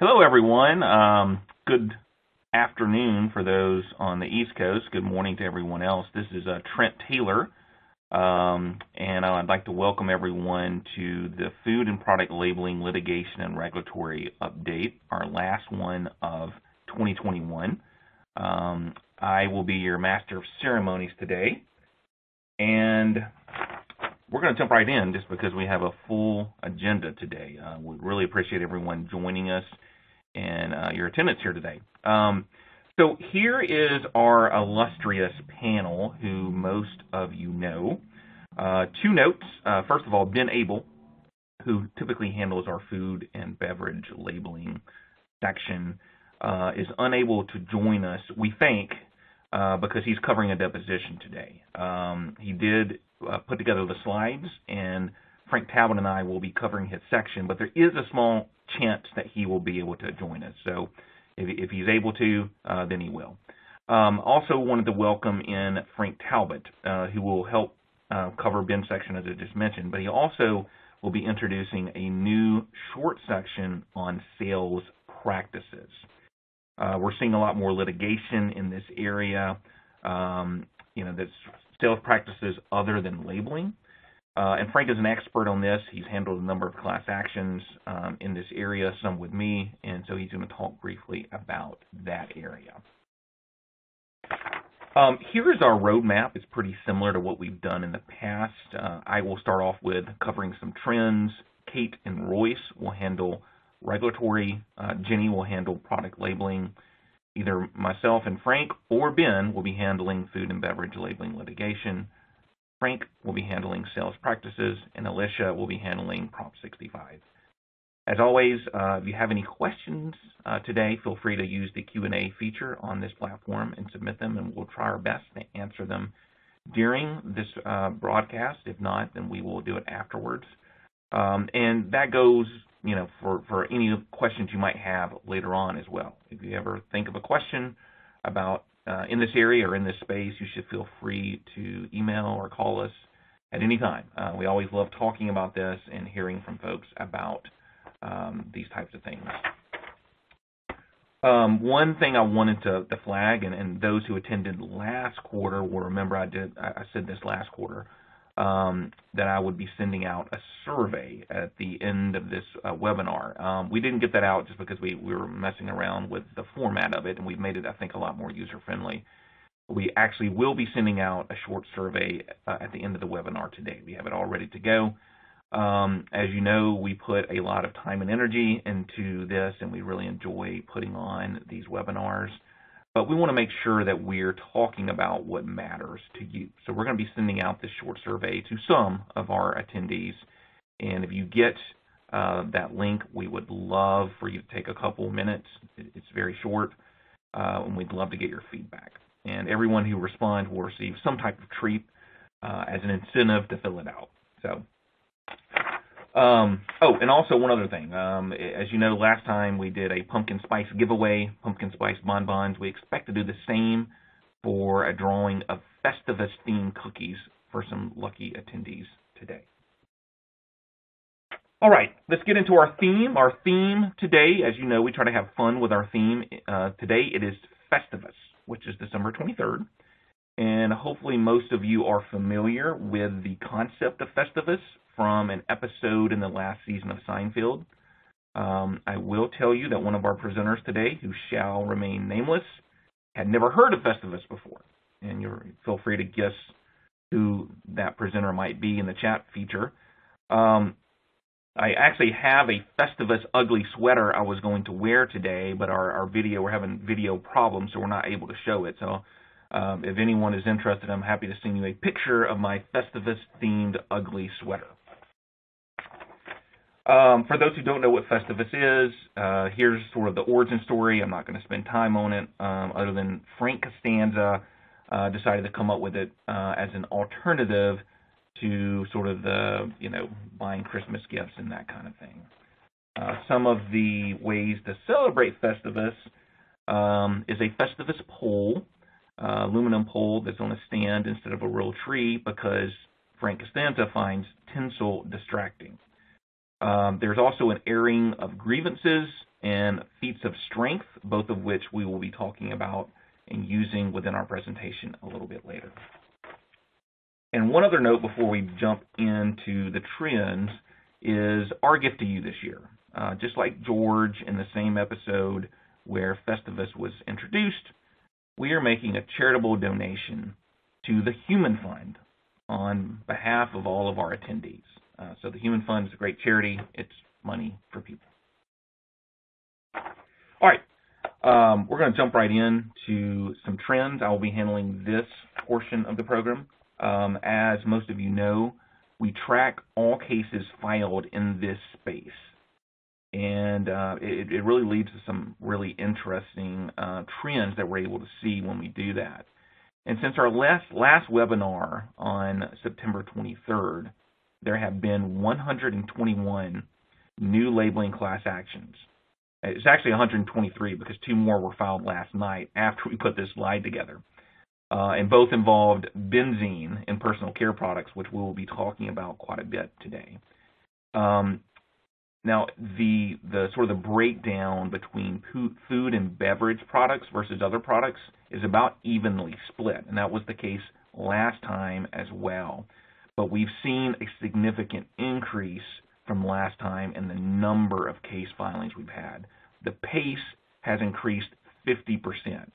Hello, everyone. Um, good afternoon for those on the East Coast. Good morning to everyone else. This is uh, Trent Taylor, um, and I'd like to welcome everyone to the Food and Product Labeling Litigation and Regulatory Update, our last one of 2021. Um, I will be your master of ceremonies today, and we're going to jump right in just because we have a full agenda today. Uh, we really appreciate everyone joining us and uh, your attendance here today. Um, so here is our illustrious panel, who most of you know. Uh, two notes. Uh, first of all, Ben Abel, who typically handles our food and beverage labeling section, uh, is unable to join us, we think, uh, because he's covering a deposition today. Um, he did uh, put together the slides, and Frank Talbot and I will be covering his section, but there is a small chance that he will be able to join us. So if, if he's able to, uh, then he will. Um, also wanted to welcome in Frank Talbot, uh, who will help uh, cover Ben's section as I just mentioned, but he also will be introducing a new short section on sales practices. Uh, we're seeing a lot more litigation in this area, um, you know, that's sales practices other than labeling. Uh, and Frank is an expert on this. He's handled a number of class actions um, in this area, some with me, and so he's going to talk briefly about that area. Um, here is our roadmap. It's pretty similar to what we've done in the past. Uh, I will start off with covering some trends. Kate and Royce will handle regulatory. Uh, Jenny will handle product labeling. Either myself and Frank or Ben will be handling food and beverage labeling litigation. Frank will be handling sales practices, and Alicia will be handling Prop 65. As always, uh, if you have any questions uh, today, feel free to use the Q&A feature on this platform and submit them, and we'll try our best to answer them during this uh, broadcast. If not, then we will do it afterwards. Um, and that goes, you know, for, for any questions you might have later on as well. If you ever think of a question about uh, in this area or in this space, you should feel free to email or call us at any time. Uh, we always love talking about this and hearing from folks about um, these types of things. Um, one thing I wanted to, to flag, and, and, those who attended last quarter will remember I did I said this last quarter um, that I would be sending out a survey at the end of this uh, webinar. Um, we didn't get that out just because we, we were messing around with the format of it, and we've made it, I think, a lot more user-friendly. We actually will be sending out a short survey uh, at the end of the webinar today. We have it all ready to go. Um, as you know, we put a lot of time and energy into this, and we really enjoy putting on these webinars but we want to make sure that we're talking about what matters to you. So we're going to be sending out this short survey to some of our attendees. And if you get uh, that link, we would love for you to take a couple minutes. It's very short, uh, and we'd love to get your feedback. And everyone who responds will receive some type of treat uh, as an incentive to fill it out. So um, oh, and also one other thing. Um, as you know, last time we did a pumpkin spice giveaway, pumpkin spice bonbons. We expect to do the same for a drawing of Festivus themed cookies for some lucky attendees today. All right, let's get into our theme. Our theme today, as you know, we try to have fun with our theme. Uh, today it is Festivus, which is December 23rd. And hopefully most of you are familiar with the concept of Festivus from an episode in the last season of Seinfeld. Um, I will tell you that one of our presenters today, who shall remain nameless, had never heard of Festivus before. And you feel free to guess who that presenter might be in the chat feature. Um, I actually have a Festivus ugly sweater I was going to wear today, but our, our video, we're having video problems, so we're not able to show it. So um, if anyone is interested, I'm happy to send you a picture of my Festivus themed ugly sweater. Um, for those who don't know what Festivus is, uh, here's sort of the origin story. I'm not going to spend time on it, um, other than Frank Costanza uh, decided to come up with it uh, as an alternative to sort of the, you know, buying Christmas gifts and that kind of thing. Uh, some of the ways to celebrate Festivus um, is a Festivus pole, uh, aluminum pole that's on a stand instead of a real tree because Frank Costanza finds tinsel distracting. Um, there's also an airing of grievances and feats of strength, both of which we will be talking about and using within our presentation a little bit later. And one other note before we jump into the trends is our gift to you this year. Uh, just like George in the same episode where Festivus was introduced, we are making a charitable donation to the Human Fund on behalf of all of our attendees. Uh, so the Human Fund is a great charity. It's money for people. All right, um, we're going to jump right in to some trends. I will be handling this portion of the program. Um, as most of you know, we track all cases filed in this space. And uh, it, it, really leads to some really interesting uh, trends that we're able to see when we do that. And since our last, last webinar on September 23rd, there have been 121 new labeling class actions. It's actually 123 because two more were filed last night after we put this slide together. Uh, and both involved benzene in personal care products, which we will be talking about quite a bit today. Um, now, the the sort of the breakdown between food and beverage products versus other products is about evenly split, and that was the case last time as well. But we've seen a significant increase from last time in the number of case filings we've had. The pace has increased 50%.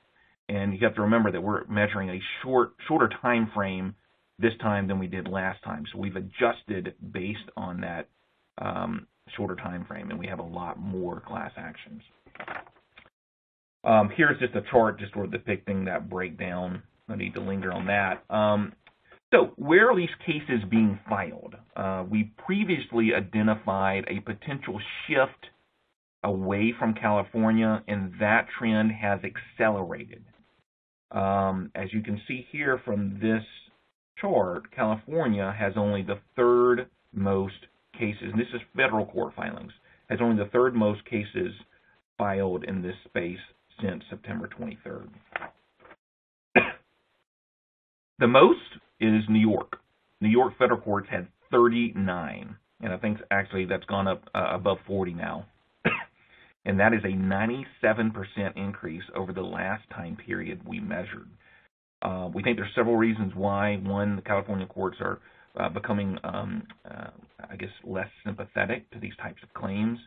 And you have to remember that we're measuring a short, shorter time frame this time than we did last time. So we've adjusted based on that um, shorter time frame, and we have a lot more class actions. Um, here's just a chart just sort of depicting that breakdown. No need to linger on that. Um, so where are these cases being filed? Uh, we previously identified a potential shift away from California, and that trend has accelerated. Um, as you can see here from this chart, California has only the third most cases, and this is federal court filings, has only the third most cases filed in this space since September 23rd. the most is New York. New York federal courts had 39, and I think actually that's gone up uh, above 40 now. and that is a 97% increase over the last time period we measured. Uh, we think there's several reasons why. One, the California courts are uh, becoming, um, uh, I guess, less sympathetic to these types of claims.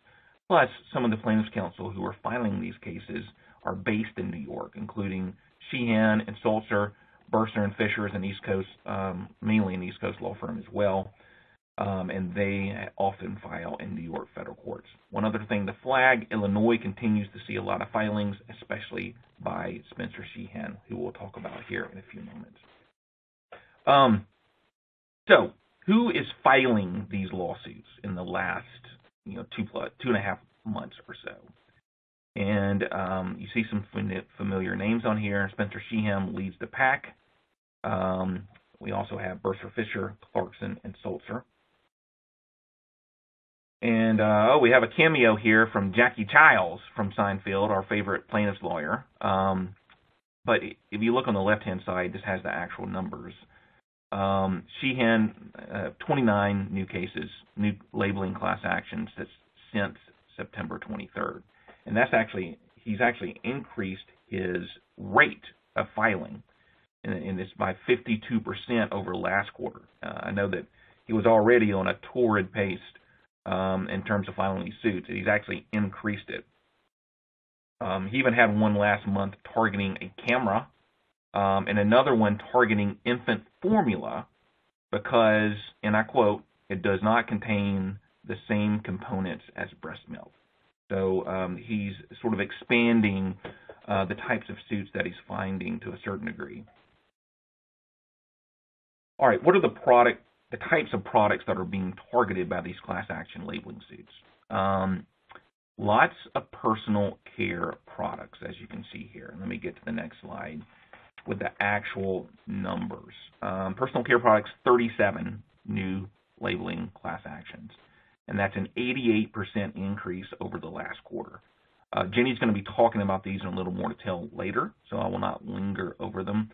Plus, some of the plaintiffs' counsel who are filing these cases are based in New York, including Sheehan and Sultzer, Bursor and Fisher is an East Coast, um, mainly an East Coast law firm as well, um, and they often file in New York federal courts. One other thing, the flag, Illinois continues to see a lot of filings, especially by Spencer Sheehan, who we'll talk about here in a few moments. Um, so, who is filing these lawsuits in the last, you know, two plus two and a half months or so? And um, you see some familiar names on here. Spencer Sheehan leads the pack. Um, we also have Bursor Fisher, Clarkson, and Sultzer. And uh, oh, we have a cameo here from Jackie Chiles from Seinfeld, our favorite plaintiff's lawyer. Um, but if you look on the left-hand side, this has the actual numbers. Um, Sheehan, uh, 29 new cases, new labeling class actions since September 23rd, and that's actually he's actually increased his rate of filing, and, it's by 52% over last quarter. Uh, I know that he was already on a torrid pace um, in terms of filing these suits. He's actually increased it. Um, he even had one last month targeting a camera um, and another one targeting infant formula because, and I quote, it does not contain the same components as breast milk. So um, he's sort of expanding uh, the types of suits that he's finding to a certain degree. All right, what are the product, the types of products that are being targeted by these class action labeling suits? Um, lots of personal care products, as you can see here. Let me get to the next slide with the actual numbers. Um, personal care products, 37 new labeling class actions, and that's an 88% increase over the last quarter. Uh, Jenny's going to be talking about these in a little more detail later, so I will not linger over them.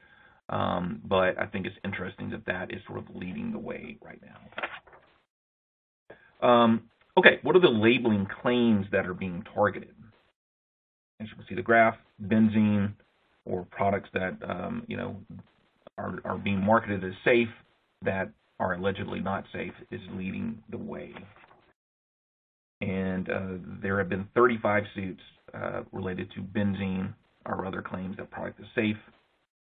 Um, but I think it's interesting that that is sort of leading the way right now. Um, okay, what are the labeling claims that are being targeted? as you can see the graph, benzene or products that um, you know are, are being marketed as safe that are allegedly not safe is leading the way. And uh, there have been 35 suits uh, related to benzene or other claims that product is safe.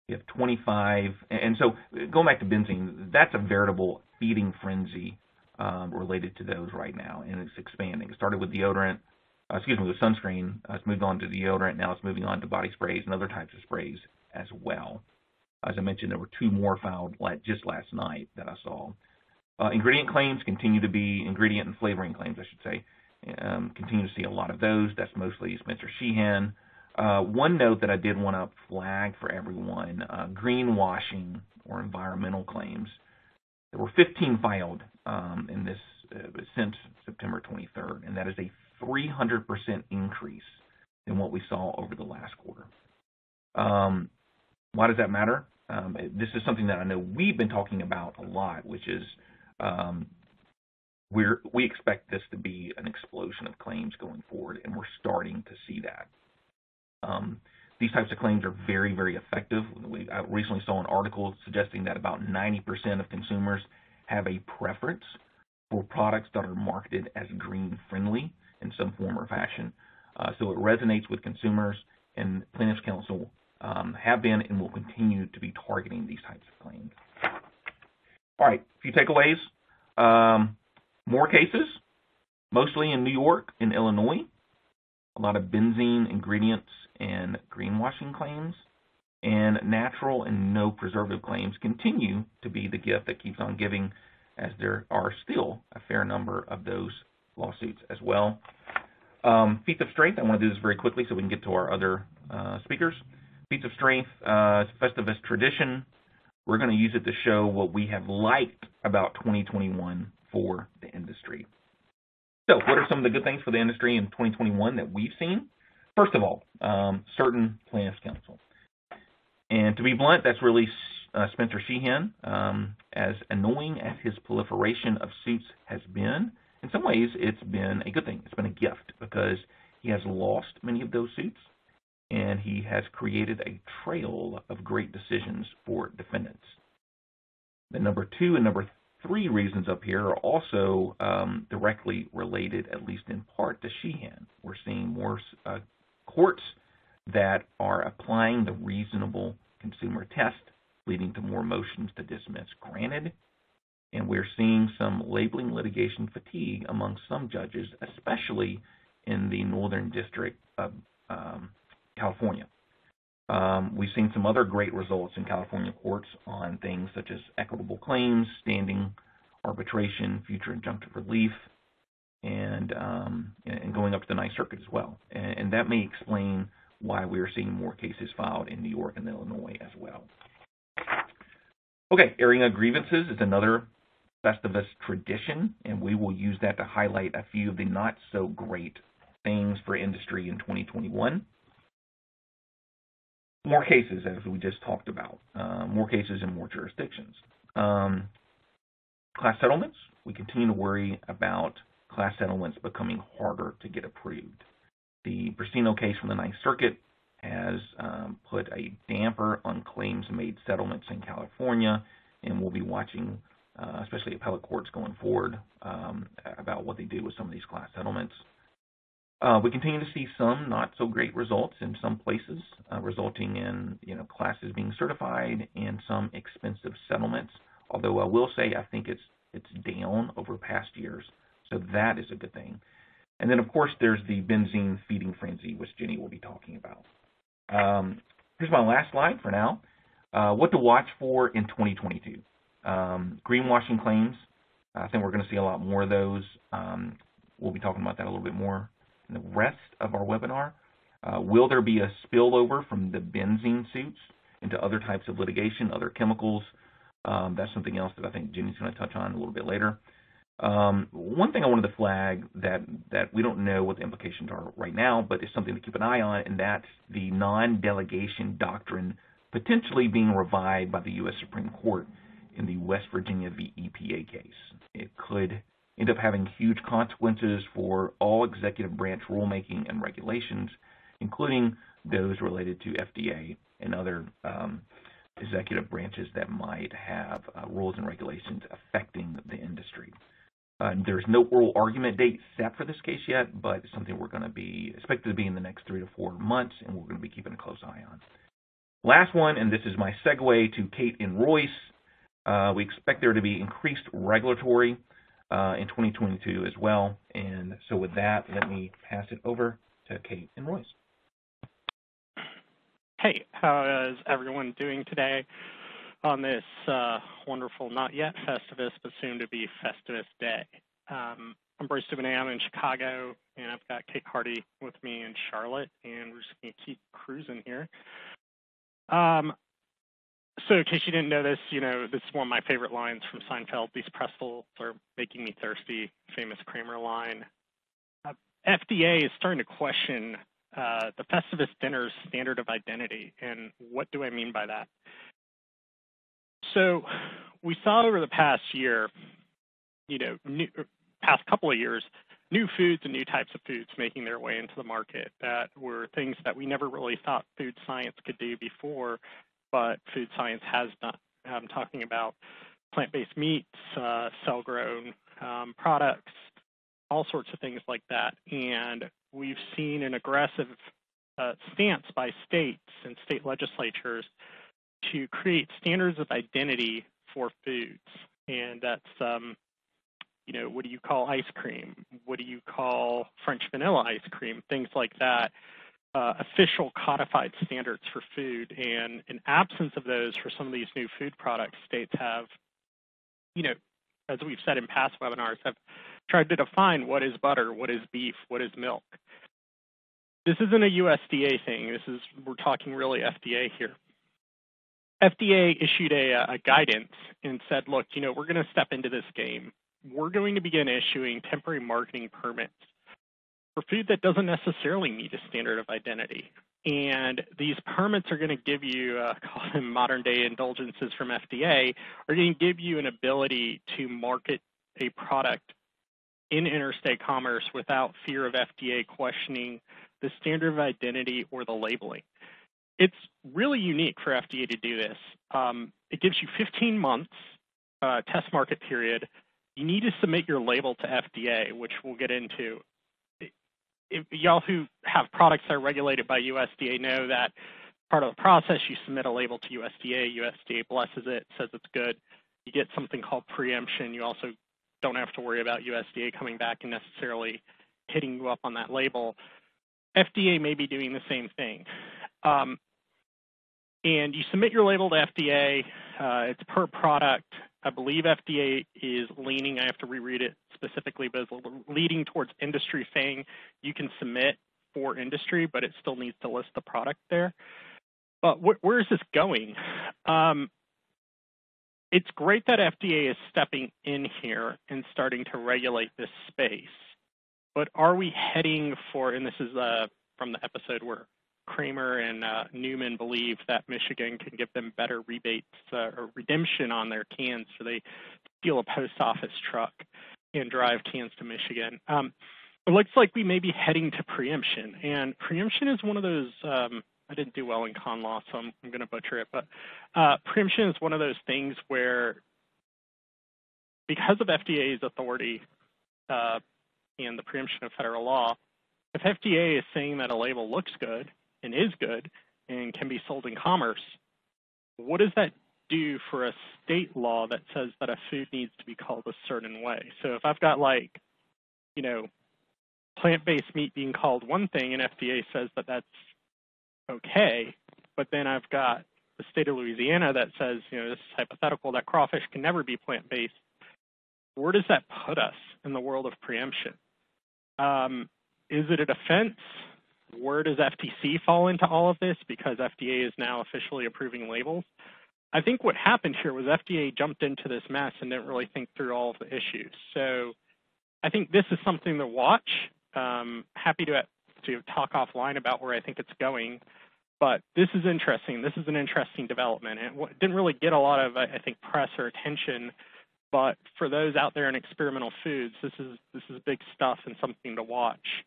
You have 25, and so going back to benzene, that's a veritable feeding frenzy um, related to those right now, and it's expanding. It started with deodorant, uh, excuse me, with sunscreen. Uh, it's moved on to deodorant. Now it's moving on to body sprays and other types of sprays as well. As I mentioned, there were two more filed just last night that I saw. Uh, ingredient claims continue to be ingredient and flavoring claims, I should say. Um, continue to see a lot of those. That's mostly Spencer Sheehan. Uh, one note that I did want to flag for everyone, uh, greenwashing or environmental claims. There were 15 filed um, in this uh, since September 23rd, and that is a 300% increase in what we saw over the last quarter. Um, why does that matter? Um, this is something that I know we've been talking about a lot, which is um, we expect this to be an explosion of claims going forward, and we're starting to see that. Um, these types of claims are very, very effective. We, I recently saw an article suggesting that about 90% of consumers have a preference for products that are marketed as green friendly in some form or fashion. Uh, so it resonates with consumers, and Plaintiffs' Counsel um, have been and will continue to be targeting these types of claims. All right, a few takeaways. More cases, mostly in New York and Illinois. A lot of benzene ingredients and greenwashing claims. And natural and no preservative claims continue to be the gift that keeps on giving, as there are still a fair number of those lawsuits as well. Um, feats of strength, I want to do this very quickly so we can get to our other uh, speakers. Feats of strength, uh, Festivus tradition. We're going to use it to show what we have liked about 2021 for the industry. So, what are some of the good things for the industry in 2021 that we've seen? First of all, um, certain plaintiffs' counsel. And to be blunt, that's really uh, Spencer Sheehan. Um, as annoying as his proliferation of suits has been, in some ways it's been a good thing. It's been a gift because he has lost many of those suits and he has created a trail of great decisions for defendants. The number two and number three reasons up here are also um, directly related, at least in part, to Sheehan. We're seeing more uh, courts that are applying the reasonable consumer test, leading to more motions to dismiss granted. And we're seeing some labeling litigation fatigue among some judges, especially in the Northern District of um, California. Um, we've seen some other great results in California courts on things such as equitable claims, standing arbitration, future injunctive relief, and um, and going up to the Ninth Circuit as well. And, and, that may explain why we are seeing more cases filed in New York and Illinois as well. Okay, airing grievances is another Festivus tradition, and we will use that to highlight a few of the not so great things for industry in 2021 more cases, as we just talked about, uh, more cases in more jurisdictions. Um, class settlements, we continue to worry about class settlements becoming harder to get approved. The Briseño case from the Ninth Circuit has um, put a damper on claims made settlements in California, and we'll be watching, uh, especially appellate courts going forward, um, about what they do with some of these class settlements. Uh, we continue to see some not so great results in some places, uh, resulting in you know classes being certified and some expensive settlements. Although I will say I think it's it's down over past years, so that is a good thing. And then of course there's the benzene feeding frenzy, which Jenny will be talking about. Um, here's my last slide for now. Uh, what to watch for in 2022? Um, greenwashing claims. I think we're going to see a lot more of those. Um, we'll be talking about that a little bit more in the rest of our webinar. Uh, will there be a spillover from the benzene suits into other types of litigation, other chemicals? Um, that's something else that I think Jenny's going to touch on a little bit later. Um, one thing I wanted to flag that that we don't know what the implications are right now, but is something to keep an eye on, and that's the non-delegation doctrine potentially being revived by the U.S. Supreme Court in the West Virginia v. EPA case. It could end up having huge consequences for all executive branch rulemaking and regulations, including those related to FDA and other um, executive branches that might have uh, rules and regulations affecting the industry. Uh, there's no oral argument date set for this case yet, but it's something we're going to be expected to be in the next three to four months, and we're going to be keeping a close eye on. Last one, and this is my segue to Kate and Royce. Uh, we expect there to be increased regulatory uh, in 2022 as well. And so with that, let me pass it over to Kate and Royce. Hey, how is everyone doing today on this uh, wonderful, not yet Festivus, but soon to be Festivus day? Um, I'm Royce DuBiner. I'm in Chicago, and I've got Kate Hardy with me in Charlotte, and we're just going to keep cruising here. Um, so in case you didn't know this, you know, this is one of my favorite lines from Seinfeld. These pretzels are making me thirsty, famous Kramer line. Uh, FDA is starting to question uh, the Festivus dinner's standard of identity. And what do I mean by that? So we saw over the past year, you know, new, past couple of years, new foods and new types of foods making their way into the market that were things that we never really thought food science could do before, but food science has done. I'm talking about plant-based meats, uh, cell-grown um, products, all sorts of things like that. And we've seen an aggressive uh, stance by states and state legislatures to create standards of identity for foods. And that's, um, you know, what do you call ice cream? What do you call French vanilla ice cream? Things like that. Uh, official codified standards for food. And in absence of those for some of these new food products, states have, you know, as we've said in past webinars, have tried to define what is butter, what is beef, what is milk. This isn't a USDA thing. This is we're talking really FDA here. FDA issued a, a guidance and said, look, you know, we're going to step into this game. We're going to begin issuing temporary marketing permits for food that doesn't necessarily meet a standard of identity. And these permits are going to give you, uh, call them modern day indulgences from FDA, are going to give you an ability to market a product in interstate commerce without fear of FDA questioning the standard of identity or the labeling. It's really unique for FDA to do this. Um, it gives you 15 months uh, test market period. You need to submit your label to FDA, which we'll get into. If y'all who have products that are regulated by USDA know that part of the process, you submit a label to USDA, USDA blesses it, says it's good. You get something called preemption. You also don't have to worry about USDA coming back and necessarily hitting you up on that label. FDA may be doing the same thing. Um, and you submit your label to FDA. Uh, it's per product. I believe FDA is leaning, I have to reread it specifically, but it's leading towards industry saying you can submit for industry, but it still needs to list the product there. But wh where is this going? Um, it's great that FDA is stepping in here and starting to regulate this space. But are we heading for, and this is uh, from the episode where Kramer and uh, Newman believe that Michigan can give them better rebates uh, or redemption on their cans so they steal a post office truck and drive cans to Michigan. Um, it looks like we may be heading to preemption. And preemption is one of those um, I didn't do well in con law, so I'm, I'm going to butcher it. But uh, preemption is one of those things where, because of FDA's authority uh, and the preemption of federal law, if FDA is saying that a label looks good and is good and can be sold in commerce, what does that do for a state law that says that a food needs to be called a certain way? So if I've got like, you know, plant-based meat being called one thing and FDA says that that's okay, but then I've got the state of Louisiana that says, you know, this is hypothetical that crawfish can never be plant-based. Where does that put us in the world of preemption? Um, is it a defense? Where does FTC fall into all of this because FDA is now officially approving labels? I think what happened here was FDA jumped into this mess and didn't really think through all of the issues. So I think this is something to watch. Um, happy to to talk offline about where I think it's going. But this is interesting. This is an interesting development. And it didn't really get a lot of, I think, press or attention. But for those out there in experimental foods, this is this is big stuff and something to watch.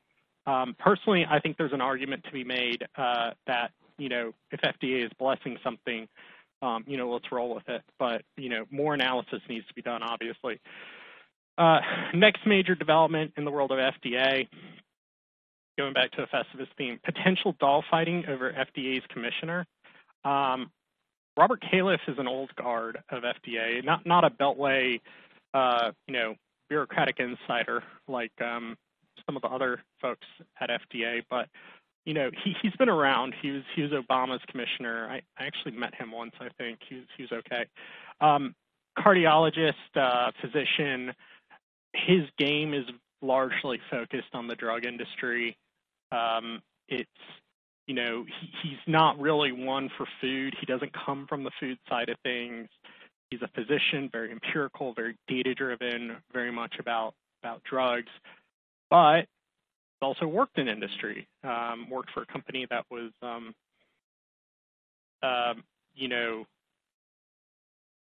Um, personally, I think there's an argument to be made uh, that you know if FDA is blessing something, um, you know let's roll with it. But you know more analysis needs to be done, obviously. Uh, next major development in the world of FDA, going back to a Festivus theme, potential doll fighting over FDA's commissioner. Um, Robert Califf is an old guard of FDA, not not a Beltway, uh, you know, bureaucratic insider like um, some of the other folks at FDA, but you know, he he's been around. He was he was Obama's commissioner. I, I actually met him once. I think he was he was okay. Um, cardiologist, uh, physician. His game is largely focused on the drug industry. Um, it's you know he, he's not really one for food. He doesn't come from the food side of things. He's a physician, very empirical, very data driven, very much about about drugs but also worked in industry, um, worked for a company that was, um, uh, you know,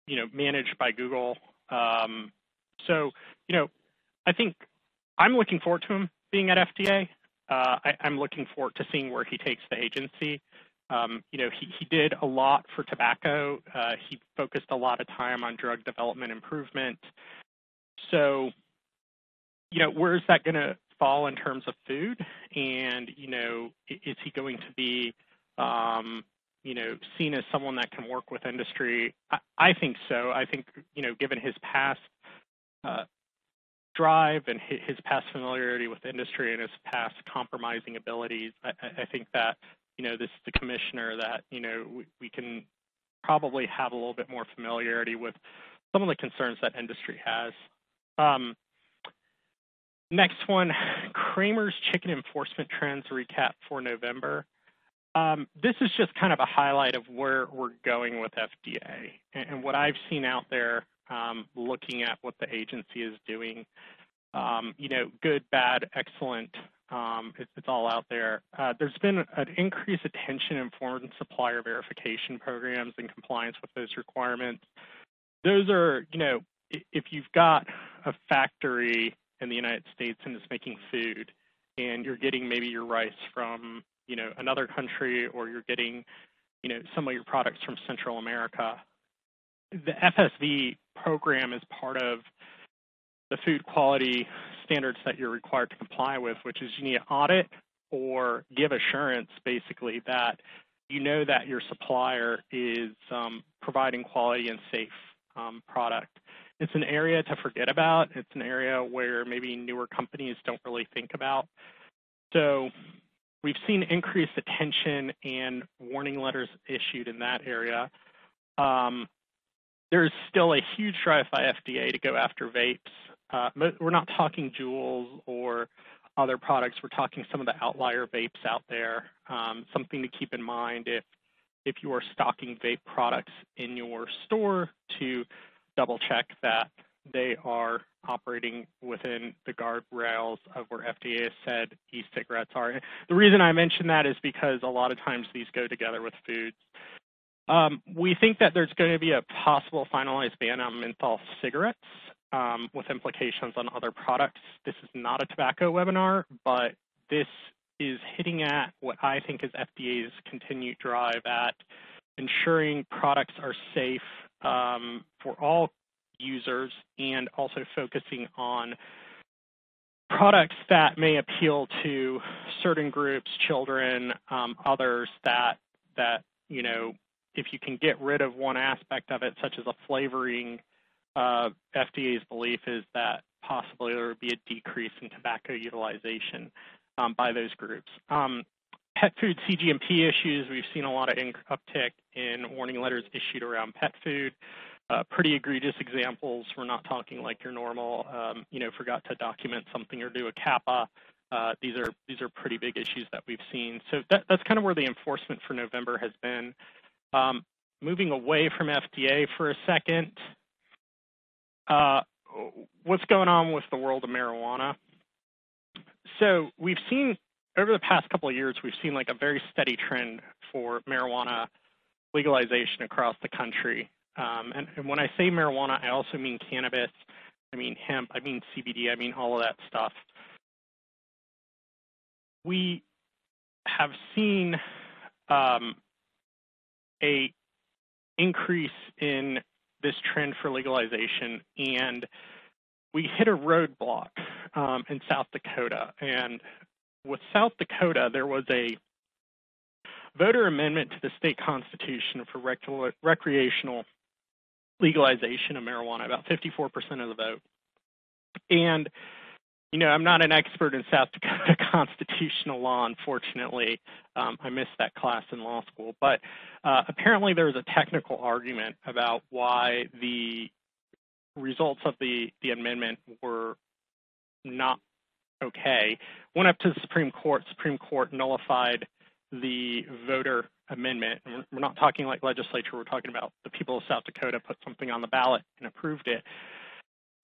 you know, managed by Google. Um, so, you know, I think I'm looking forward to him being at FDA. Uh, I, am looking forward to seeing where he takes the agency. Um, you know, he, he did a lot for tobacco. Uh, he focused a lot of time on drug development improvement. So, you know, where is that going to fall in terms of food? And, you know, is he going to be, um, you know, seen as someone that can work with industry? I, I think so. I think, you know, given his past uh, drive and his past familiarity with industry and his past compromising abilities, I, I think that, you know, this is the commissioner that, you know, we, we can probably have a little bit more familiarity with some of the concerns that industry has. Um, Next one, Kramer's Chicken Enforcement Trends Recap for November. Um, this is just kind of a highlight of where we're going with FDA and, and what I've seen out there um, looking at what the agency is doing. Um, you know, good, bad, excellent, um, it, it's all out there. Uh, there's been an increased attention in foreign supplier verification programs and compliance with those requirements. Those are, you know, if you've got a factory in the United States and is making food, and you're getting maybe your rice from you know another country, or you're getting you know some of your products from Central America. The FSV program is part of the food quality standards that you're required to comply with, which is you need to audit or give assurance basically that you know that your supplier is um, providing quality and safe um, product it's an area to forget about. It's an area where maybe newer companies don't really think about. So we've seen increased attention and warning letters issued in that area. Um, there's still a huge drive by FDA to go after vapes. Uh, we're not talking Juuls or other products. We're talking some of the outlier vapes out there. Um, something to keep in mind if if you are stocking vape products in your store to double check that they are operating within the guardrails of where FDA has said e-cigarettes are. The reason I mention that is because a lot of times these go together with foods. Um, we think that there's going to be a possible finalized ban on menthol cigarettes um, with implications on other products. This is not a tobacco webinar, but this is hitting at what I think is FDA's continued drive at ensuring products are safe um, for all users and also focusing on products that may appeal to certain groups, children, um, others that that you know if you can get rid of one aspect of it, such as a flavoring, uh, FDA's belief is that possibly there would be a decrease in tobacco utilization um, by those groups. Um, pet food CGMP issues, we've seen a lot of uptick in warning letters issued around pet food. Uh, pretty egregious examples. We're not talking like your normal, um, you know, forgot to document something or do a CAPA. Uh, these are these are pretty big issues that we've seen. So that, that's kind of where the enforcement for November has been. Um, moving away from FDA for a second, uh, what's going on with the world of marijuana? So we've seen over the past couple of years, we've seen like a very steady trend for marijuana legalization across the country. Um, and, and, when I say marijuana, I also mean cannabis, I mean hemp, I mean CBD, I mean all of that stuff. we have seen um, a increase in this trend for legalization, and we hit a roadblock um, in South Dakota. And with South Dakota, there was a voter amendment to the state constitution for rec recreational legalization of marijuana, about 54% of the vote. And you know, I'm not an expert in South Dakota constitutional law, unfortunately. Um, I missed that class in law school. But uh, apparently there was a technical argument about why the results of the, the amendment were not okay. Went up to the Supreme Court. Supreme Court nullified the voter amendment. We're not talking like legislature. We're talking about the people of South Dakota put something on the ballot and approved it.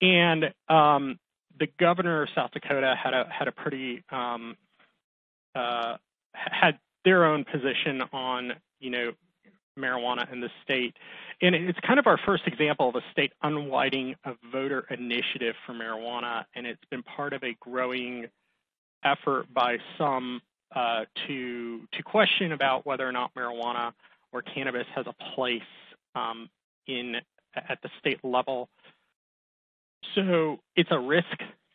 And um, the governor of South Dakota had a had a pretty um, uh, had their own position on you know marijuana in the state, and it's kind of our first example of a state unwinding a voter initiative for marijuana, and it's been part of a growing effort by some uh, to to question about whether or not marijuana or cannabis has a place um, in at the state level. So it's a risk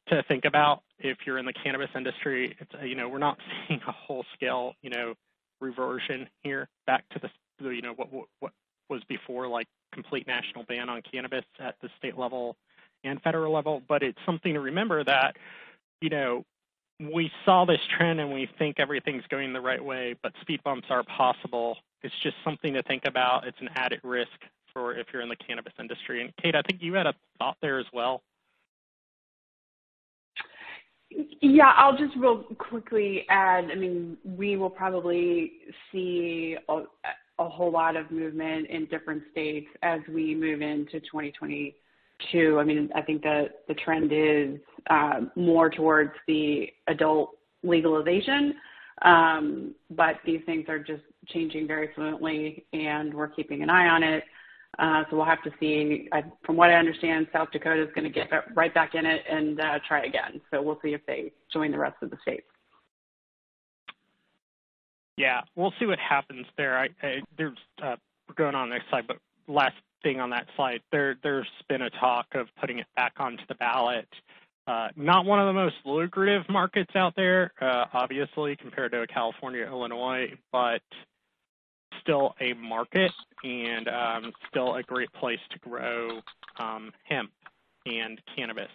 to think about if you're in the cannabis industry. It's you know we're not seeing a whole scale you know reversion here back to the you know what what was before like complete national ban on cannabis at the state level and federal level. But it's something to remember that you know we saw this trend and we think everything's going the right way, but speed bumps are possible. It's just something to think about. It's an added risk for if you're in the cannabis industry. And Kate, I think you had a thought there as well. Yeah, I'll just real quickly add, I mean, we will probably see a, whole lot of movement in different states as we move into 2022. I mean, I think that the trend is uh, more towards the adult legalization, um, but these things are just changing very fluently, and we're keeping an eye on it. Uh, so we'll have to see. I, from what I understand, South Dakota is going to get right back in it and uh, try again. So we'll see if they join the rest of the states. Yeah, we'll see what happens there. I, I, there's uh, we're going on the next slide, but last thing on that slide, there there's been a talk of putting it back onto the ballot. Uh, not one of the most lucrative markets out there, uh, obviously, compared to California, Illinois, but still a market and um, still a great place to grow um, hemp and cannabis.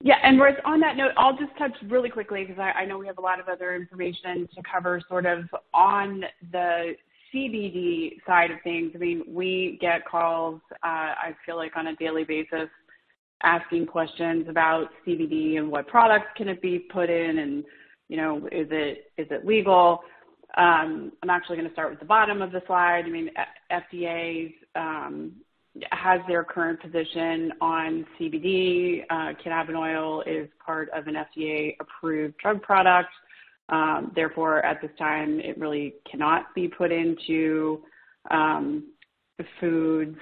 Yeah, and on that note, I'll just touch really quickly because I, I, know we have a lot of other information to cover sort of on the CBD side of things. I mean, we get calls, uh, I feel like on a daily basis, asking questions about CBD and what products can it be put in and you know, is it is it legal? Um, I'm actually going to start with the bottom of the slide. I mean, FDA's um, has their current position on CBD. Uh, cannabinoid is part of an FDA-approved drug product. Um, therefore, at this time, it really cannot be put into um, foods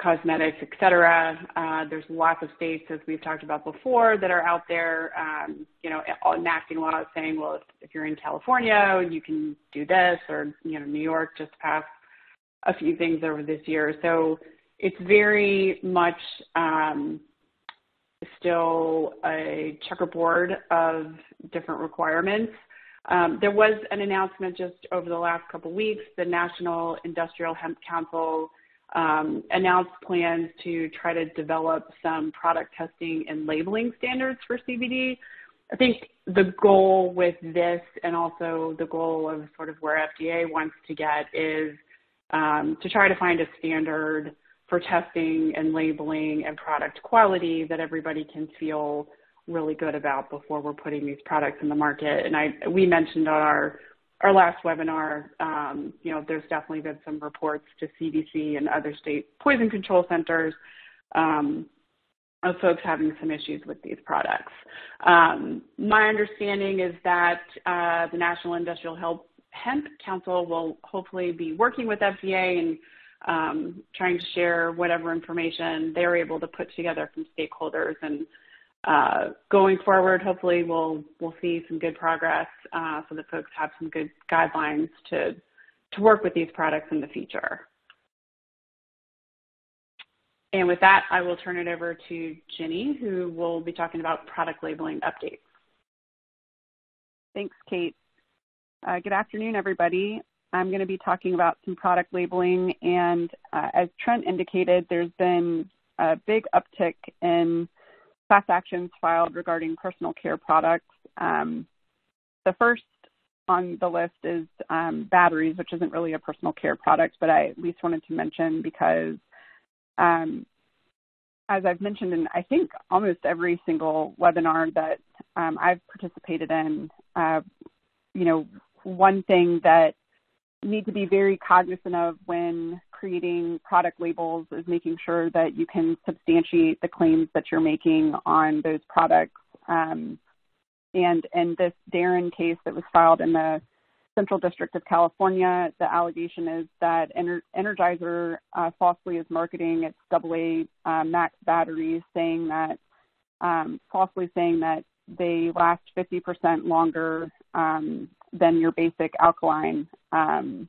cosmetics, et cetera. Uh, there's lots of states, as we've talked about before, that are out there, um, you know, enacting laws saying, well, if, if you're in California, you can do this, or you know, New York just passed a few things over this year. So it's very much um, still a checkerboard of different requirements. Um, there was an announcement just over the last couple weeks. The National Industrial Hemp Council um, announced plans to try to develop some product testing and labeling standards for CBD. I think the goal with this and also the goal of sort of where FDA wants to get is um, to try to find a standard for testing and labeling and product quality that everybody can feel really good about before we're putting these products in the market. And I, we mentioned on our our last webinar, um, you know, there's definitely been some reports to CDC and other state poison control centers um, of folks having some issues with these products. Um, my understanding is that uh, the National Industrial Health Hemp Council will hopefully be working with FDA and um, trying to share whatever information they're able to put together from stakeholders and uh, going forward, hopefully we'll we'll see some good progress uh, so that folks have some good guidelines to to work with these products in the future. And with that, I will turn it over to Jenny, who will be talking about product labeling updates. Thanks, Kate. Uh, good afternoon, everybody. I'm going to be talking about some product labeling, and uh, as Trent indicated, there's been a big uptick in class actions filed regarding personal care products. Um, the first on the list is um, batteries, which isn't really a personal care product, but I at least wanted to mention because, um, as I've mentioned in I think almost every single webinar that um, I've participated in, uh, you know, one thing that you need to be very cognizant of when creating product labels is making sure that you can substantiate the claims that you're making on those products. Um, and in this Darren case that was filed in the Central District of California, the allegation is that Ener- Energizer uh, falsely is marketing its AA uh, max batteries, saying that um, falsely saying that they last 50% longer um, than your basic alkaline um,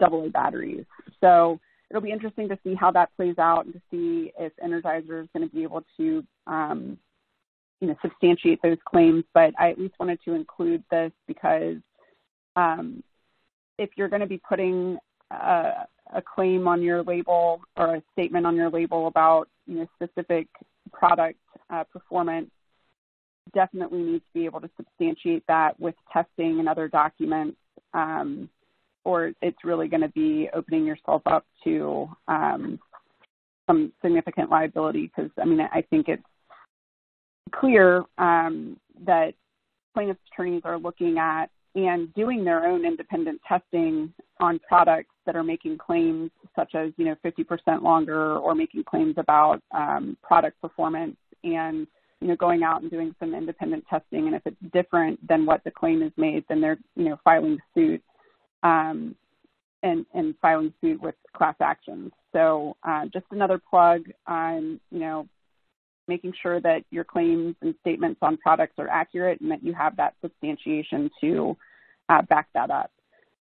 AA batteries. So it'll be interesting to see how that plays out and to see if Energizer is going to be able to, um, you know, substantiate those claims. But I at least wanted to include this because um, if you're going to be putting a, a claim on your label or a statement on your label about, you know, specific product uh, performance, definitely need to be able to substantiate that with testing and other documents, um, or it's really going to be opening yourself up to um, some significant liability. Because I mean, I think it's clear um, that plaintiffs' attorneys are looking at and doing their own independent testing on products that are making claims such as you know 50% longer or making claims about um, product performance and you know, going out and doing some independent testing, and if it's different than what the claim is made, then they're, you know, filing suit um, and, and filing suit with class actions. So uh, just another plug on, you know, making sure that your claims and statements on products are accurate and that you have that substantiation to uh, back that up.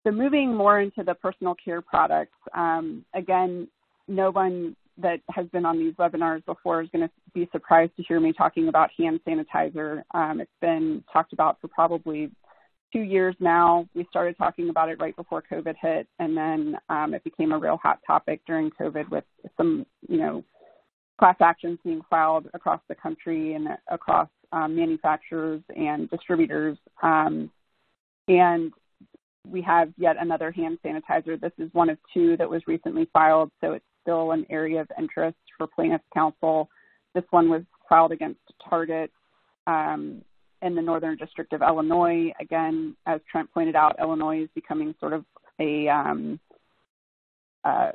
So moving more into the personal care products, um, again, no one that has been on these webinars before is going to be surprised to hear me talking about hand sanitizer. Um, it's been talked about for probably two years now. We started talking about it right before COVID hit, and then um, it became a real hot topic during COVID with some, you know, class actions being filed across the country and across um, manufacturers and distributors. Um, and we have yet another hand sanitizer. This is one of two that was recently filed, so it's still an area of interest for plaintiffs' counsel. This one was filed against Target um, in the Northern District of Illinois. Again, as Trent pointed out, Illinois is becoming sort of a, um, a,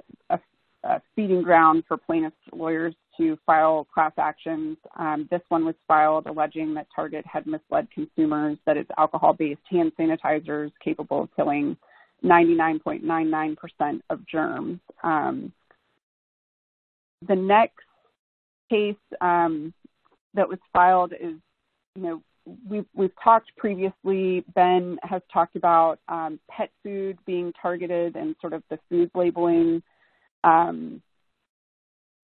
a feeding ground for plaintiffs' lawyers to file class actions. Um, this one was filed alleging that Target had misled consumers that its alcohol-based hand sanitizers capable of killing 99.99% of germs. Um, the next case um, that was filed is, you know, we've, we've talked previously, Ben has talked about um, pet food being targeted and sort of the food labeling um,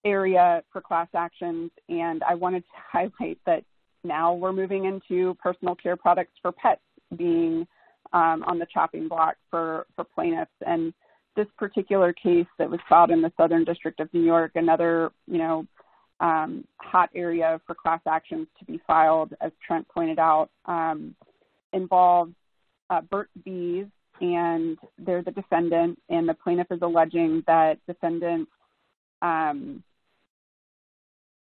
area for class actions. And I wanted to highlight that now we're moving into personal care products for pets being um, on the chopping block for, for plaintiffs. And this particular case that was filed in the Southern District of New York, another, you know, um, hot area for class actions to be filed, as Trent pointed out, um, involves uh, Burt's Bees, and they're the defendant, and the plaintiff is alleging that defendant um,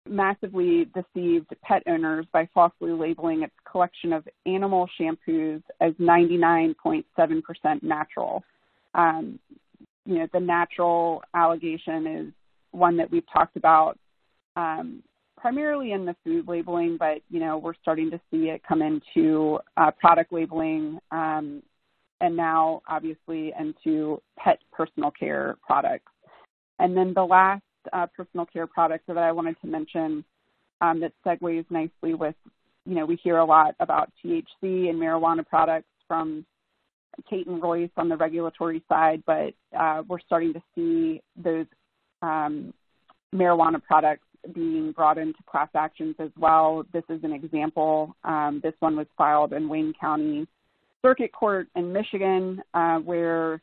massively deceived pet owners by falsely labeling its collection of animal shampoos as 99.7% natural. Um, you know, the natural allegation is one that we've talked about um, primarily in the food labeling, but you know we're starting to see it come into uh, product labeling, um, and now obviously into pet personal care products. And then the last uh, personal care product that I wanted to mention um, that segues nicely with, you know, we hear a lot about THC and marijuana products from Kate and Royce on the regulatory side, but uh, we're starting to see those um, marijuana products being brought into class actions as well. This is an example. Um, this one was filed in Wayne County Circuit Court in Michigan, uh, where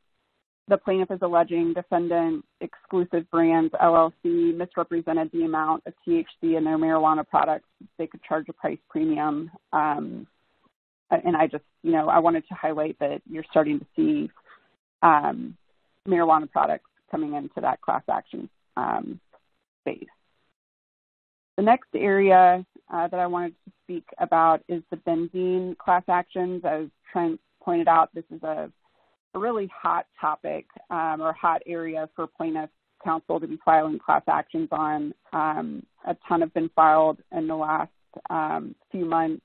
the plaintiff is alleging defendant exclusive brands LLC misrepresented the amount of THC in their marijuana products. They could charge a price premium. Um, and I just, you know, I wanted to highlight that you're starting to see um, marijuana products coming into that class action um, space. The next area uh, that I wanted to speak about is the benzene class actions. As Trent pointed out, this is a a really hot topic um, or hot area for plaintiff counsel to be filing class actions on. Um, a ton have been filed in the last um, few months,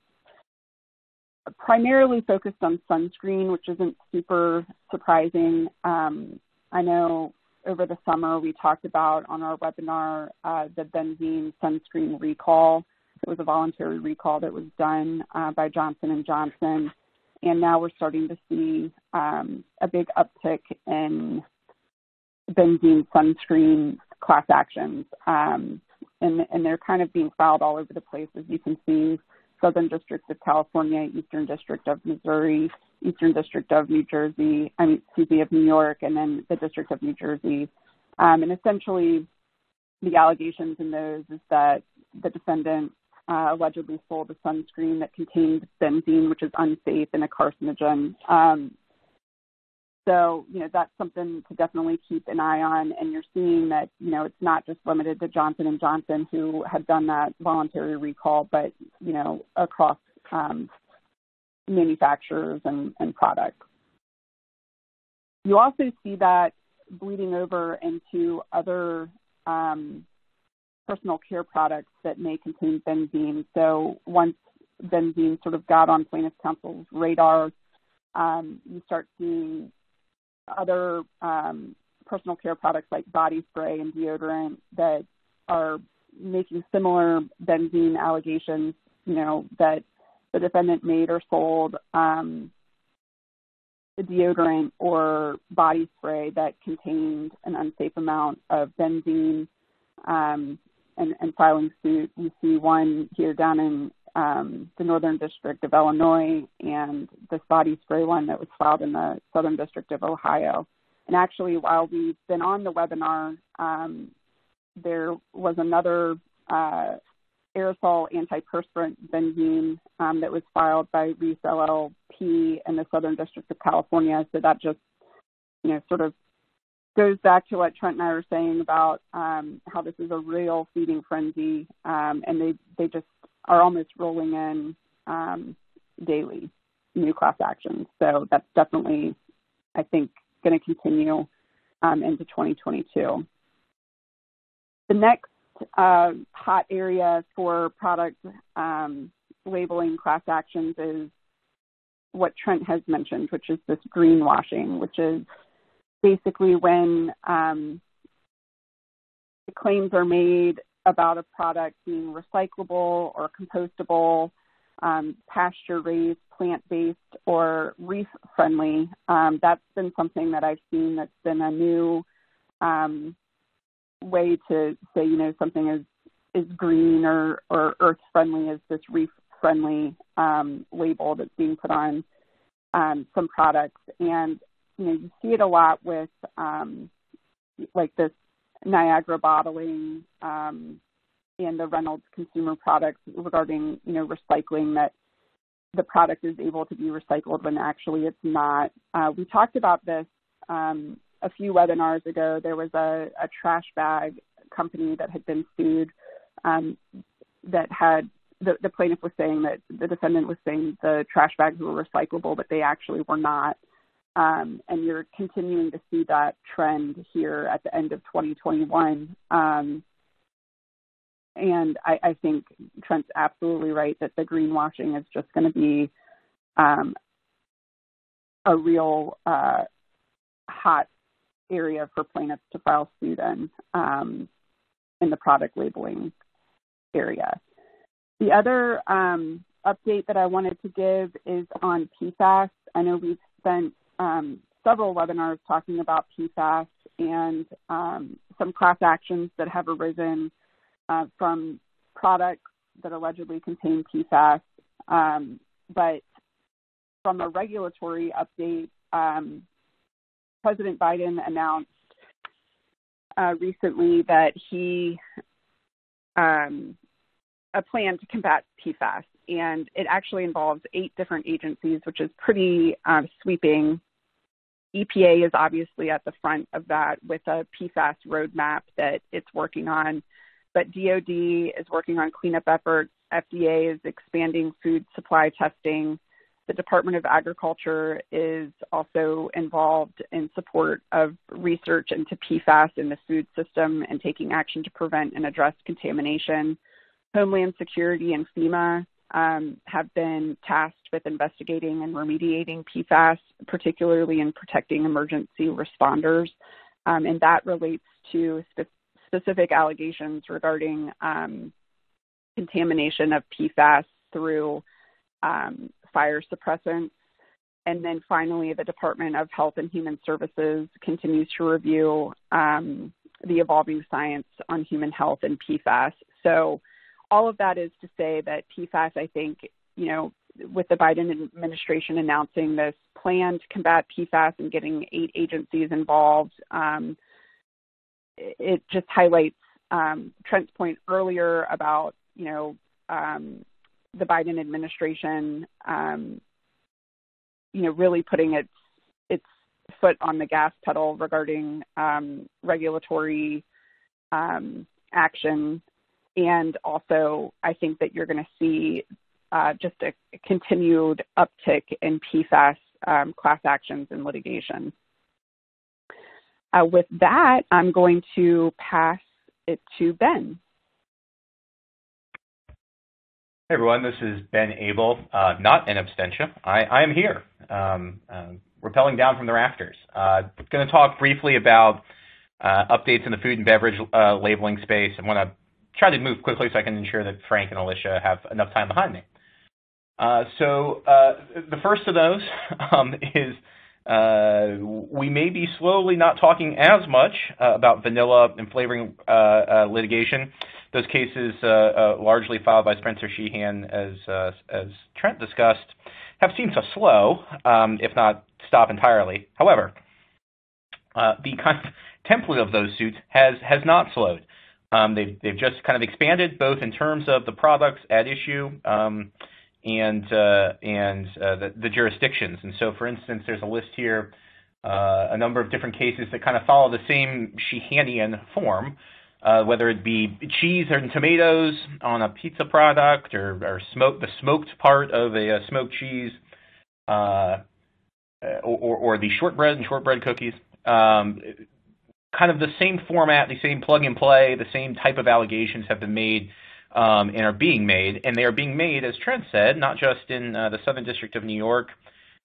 primarily focused on sunscreen, which isn't super surprising. Um, I know over the summer we talked about on our webinar uh, the benzene sunscreen recall. It was a voluntary recall that was done uh, by Johnson and Johnson and now we're starting to see um, a big uptick in benzene sunscreen class actions. Um, and, and they're kind of being filed all over the place, as you can see, Southern District of California, Eastern District of Missouri, Eastern District of New Jersey, I mean, excuse me, of New York, and then the District of New Jersey. Um, and essentially, the allegations in those is that the defendant uh, allegedly sold a sunscreen that contained benzene, which is unsafe and a carcinogen. Um, so, you know, that's something to definitely keep an eye on. And you're seeing that, you know, it's not just limited to Johnson and Johnson who have done that voluntary recall, but, you know, across um, manufacturers and, and products. You also see that bleeding over into other um, personal care products that may contain benzene. So once benzene sort of got on plaintiff counsel's radar, um, you start seeing other um, personal care products like body spray and deodorant that are making similar benzene allegations, you know, that the defendant made or sold um, a deodorant or body spray that contained an unsafe amount of benzene um, and, and filing suit. You see one here down in um, the Northern District of Illinois and this body spray one that was filed in the Southern District of Ohio. And actually, while we've been on the webinar, um, there was another uh, aerosol antiperspirant benzene um, that was filed by Reese LLP in the Southern District of California. So that just, you know, sort of goes back to what Trent and I were saying about um, how this is a real feeding frenzy, um, and they they just are almost rolling in um, daily new class actions. So that's definitely, I think, going to continue um, into 2022. The next uh, hot area for product um, labeling class actions is what Trent has mentioned, which is this greenwashing, which is basically when um, the claims are made about a product being recyclable or compostable, um, pasture raised, plant based, or reef friendly. Um, that's been something that I've seen that's been a new um, way to say, you know, something is is green or, or earth friendly is this reef friendly um, label that's being put on um, some products. And you know, you see it a lot with um, like this Niagara bottling um, and the Reynolds consumer products regarding, you know, recycling that the product is able to be recycled when actually it's not. Uh, we talked about this um, a few webinars ago. There was a, a trash bag company that had been sued um, that had the, the plaintiff was saying that the defendant was saying the trash bags were recyclable, but they actually were not. Um, and you're continuing to see that trend here at the end of 2021. Um, and I, think Trent's absolutely right that the greenwashing is just going to be um, a real uh, hot area for plaintiffs to file suit in in the product labeling area. The other update that I wanted to give is on PFAS. I know we've spent um, several webinars talking about PFAS and um, some class actions that have arisen uh, from products that allegedly contain PFAS. Um, but from a regulatory update, um, President Biden announced uh, recently that he um, a plan to combat PFAS, and it actually involves eight different agencies, which is pretty um, sweeping. EPA is obviously at the front of that with a PFAS roadmap that it's working on, but DoD is working on cleanup efforts. FDA is expanding food supply testing. The Department of Agriculture is also involved in support of research into PFAS in the food system and taking action to prevent and address contamination. Homeland Security and FEMA um, have been tasked with investigating and remediating PFAS, particularly in protecting emergency responders. Um, and that relates to spe- specific allegations regarding um, contamination of PFAS through um, fire suppressants. And then finally, the Department of Health and Human Services continues to review um, the evolving science on human health and PFAS. So, all of that is to say that PFAS, I think, you know, with the Biden administration announcing this plan to combat PFAS and getting eight agencies involved, um, it just highlights um, Trent's point earlier about, you know, um, the Biden administration, um, you know, really putting its its foot on the gas pedal regarding um, regulatory um, action, and also I think that you're going to see uh, just a, continued uptick in PFAS um, class actions and litigation. Uh, with that, I'm going to pass it to Ben. Hey everyone, this is Ben Abel, uh, not in abstention. I, I am here, um, uh, rappelling down from the rafters. Uh, going to talk briefly about uh, updates in the food and beverage uh, labeling space. I want to try to move quickly so I can ensure that Frank and Alicia have enough time behind me. Uh, so the first of those um, is we may be slowly not talking as much about vanilla and flavoring litigation those cases, uh, uh, largely filed by Spencer Sheehan, as uh, as Trent discussed, have seemed to slow, um, if not stop entirely. However, the kind of template of those suits has has not slowed. Um, they've just kind of expanded both in terms of the products at issue um, and uh, and uh, the, jurisdictions. And so, for instance, there's a list here, uh, a number of different cases that kind of follow the same Sheehanian form, whether it be cheese and tomatoes on a pizza product or, the smoked part of a, smoked cheese, or, or, the shortbread and shortbread cookies. Kind of the same format, the same plug and play, the same type of allegations have been made um, and are being made, and they are being made, as Trent said, not just in uh, the Southern District of New York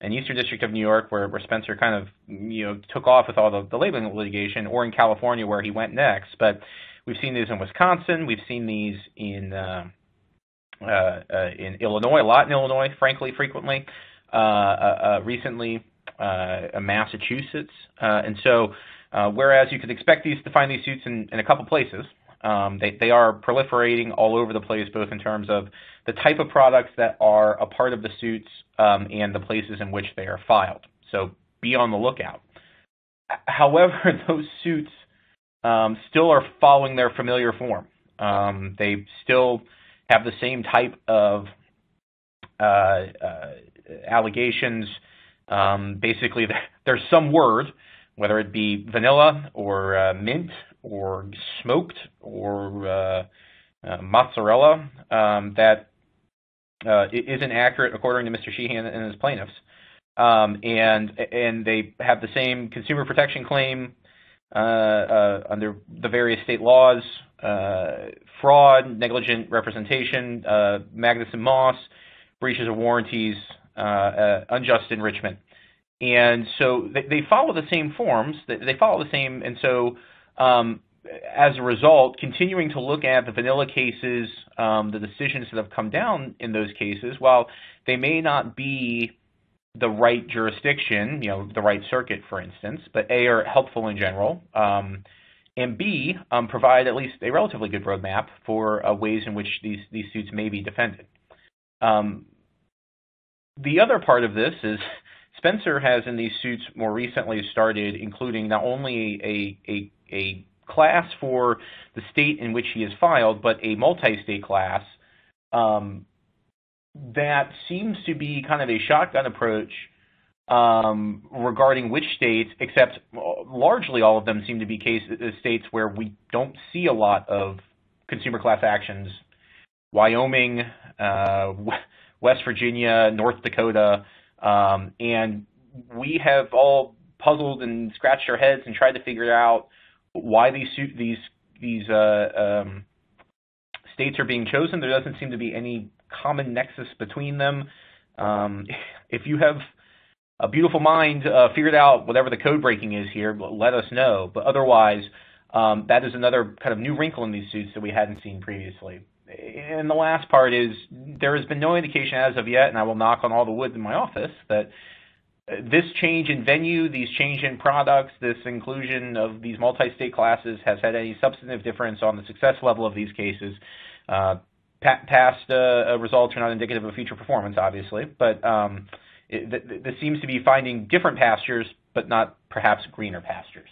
and Eastern District of New York, where, where Spencer kind of you know took off with all the, the labeling litigation, or in California, where he went next, but We've seen these in Wisconsin. We've seen these in uh, uh, uh, in Illinois, a lot in Illinois, frankly, frequently. Uh, uh, recently, Massachusetts, and so whereas you could expect these to find these suits in, in a couple places, um, they, they are proliferating all over the place, both in terms of the type of products that are a part of the suits um, and the places in which they are filed. So be on the lookout. However, those suits um, still are following their familiar form. Um, they still have the same type of uh, uh, allegations. Um, basically, there's some word, whether it be vanilla or uh, mint or smoked or uh, uh, mozzarella, um, that uh, isn't accurate according to Mr. Sheehan and his plaintiffs. Um, and and they have the same consumer protection claim uh, uh, under the various state laws, fraud, negligent representation, Magnuson Moss, breaches of warranties, unjust enrichment. And so they, they, follow the same forms, they, they, follow the same, and so um, as a result, continuing to look at the vanilla cases, um, the decisions that have come down in those cases, while they may not be the right jurisdiction, you know, the right circuit, for instance, but A, are helpful in general, um, and B, um, provide at least a relatively good roadmap for uh, ways in which these, these suits may be defended. Um, the other part of this is Spencer has in these suits more recently started including not only a, a, a class for the state in which he is filed, but a multi-state class um, that seems to be kind of a shotgun approach um, regarding which states, except largely all of them seem to be case, uh, states where we don't see a lot of consumer class actions. Wyoming, uh, West Virginia, North Dakota, we have all puzzled and scratched our heads and tried to figure out why these these these uh, um, states are being chosen. There doesn't seem to be any common nexus between them. Um, if you have a beautiful mind uh, figured out whatever the code breaking is here, let us know. But otherwise, um, that is another kind of new wrinkle in these suits that we hadn't seen previously. And the last part is there has been no indication as of yet, and I will knock on all the wood in my office, that this change in venue, these change in products, this inclusion of these multi-state classes has had any substantive difference on the success level of these cases. Uh, past uh, results are not indicative of future performance, obviously, but um, it, th this seems to be finding different pastures, but not perhaps greener pastures.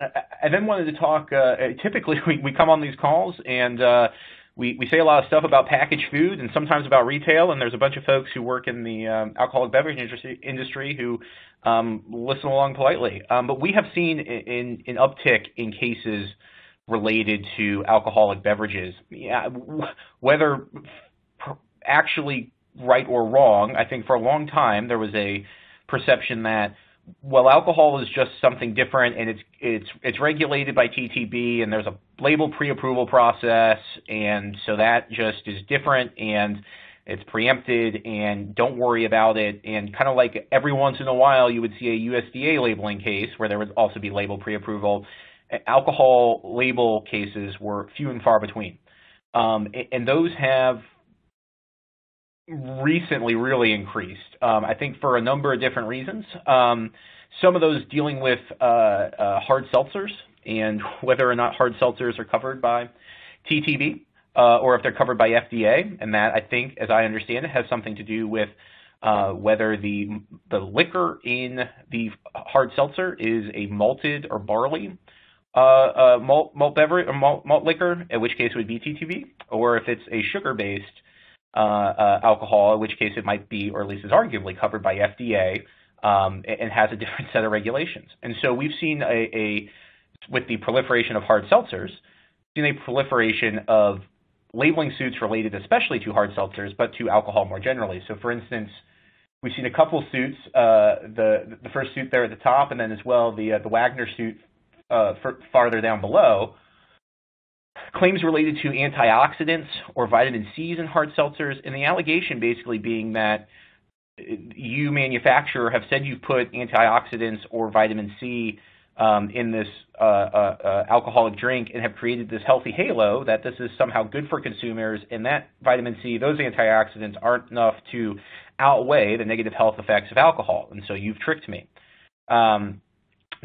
I then wanted to talk, uh, typically we, come on these calls and uh, we, say a lot of stuff about packaged food and sometimes about retail, and there's a bunch of folks who work in the um, alcoholic beverage industry, who um, listen along politely. Um, but we have seen an uptick in cases related to alcoholic beverages. Whether actually right or wrong, I think for a long time there was a perception that well, alcohol is just something different, and it's it's it's regulated by TTB, and there's a label pre-approval process, and so that just is different, and it's preempted, and don't worry about it. And kind of like every once in a while, you would see a USDA labeling case where there would also be label pre-approval. Alcohol label cases were few and far between, um, and those have recently really increased. Um, I think for a number of different reasons. Um, some of those dealing with uh, uh, hard seltzers and whether or not hard seltzers are covered by TTB uh, or if they're covered by FDA. And that, I think, as I understand it, has something to do with whether the the liquor in the hard seltzer is a malted or barley malt, malt beverage or malt, malt liquor, in which case it would be TTB, or if it's a sugar-based alcohol, in which case it might be, or at least is arguably covered by FDA, um, and has a different set of regulations. And so we've seen a, with the proliferation of hard seltzers, seen a proliferation of labeling suits related especially to hard seltzers, but to alcohol more generally. So for instance, we've seen a couple suits, uh, the the first suit there at the top, and then as well the uh, the Wagner suit uh, farther down below, claims related to antioxidants or vitamin C's in hard seltzers, and the allegation basically being that you manufacturer have said you've put antioxidants or vitamin C um, in this uh, uh, uh, alcoholic drink and have created this healthy halo that this is somehow good for consumers, and that vitamin C, those antioxidants aren't enough to outweigh the negative health effects of alcohol, and so you've tricked me. Um,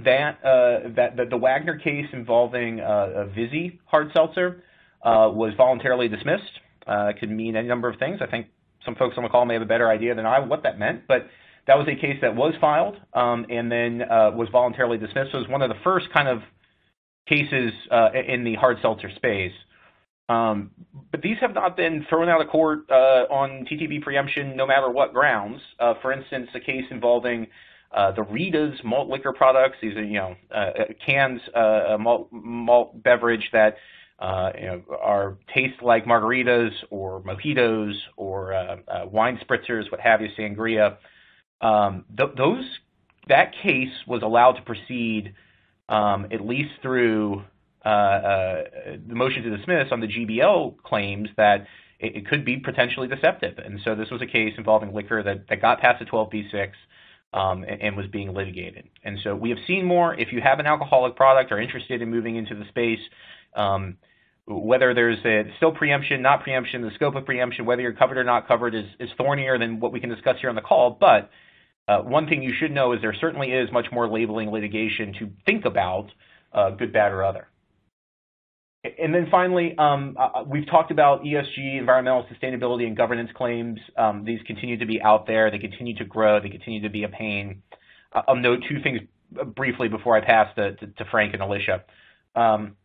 that uh, that the, the, Wagner case involving uh, a Vizzy hard seltzer uh, was voluntarily dismissed. Uh, could mean any number of things. I think some folks on the call may have a better idea than I what that meant, but that was a case that was filed um, and then uh, was voluntarily dismissed. So it was one of the first kind of cases uh, in the hard seltzer space. Um, but these have not been thrown out of court on TTB preemption, no matter what grounds. for instance, a case involving uh, the Rita's malt liquor products. These are, you know, uh, cans, uh, malt, malt beverage that, uh, you know, are taste like margaritas or mojitos or uh, uh, wine spritzers, what have you, sangria. Um, th- those that case was allowed to proceed um, at least through the motion to dismiss on the GBL claims that it, it, could be potentially deceptive. And so this was a case involving liquor that, that got past the 12B6 um, and, and, was being litigated. And so we have seen more. If you have an alcoholic product or interested in moving into the space, um, whether there's still preemption, not preemption, the scope of preemption, whether you're covered or not covered is, is thornier than what we can discuss here on the call. But uh, one thing you should know is there certainly is much more labeling litigation to think about, uh, good, bad, or other. And then finally, um, uh, we've talked about ESG, environmental sustainability, and governance claims. Um, these continue to be out there. They continue to grow. They continue to be a pain. Uh, I'll note two things briefly before I pass to, to, to Frank and Alicia. Um,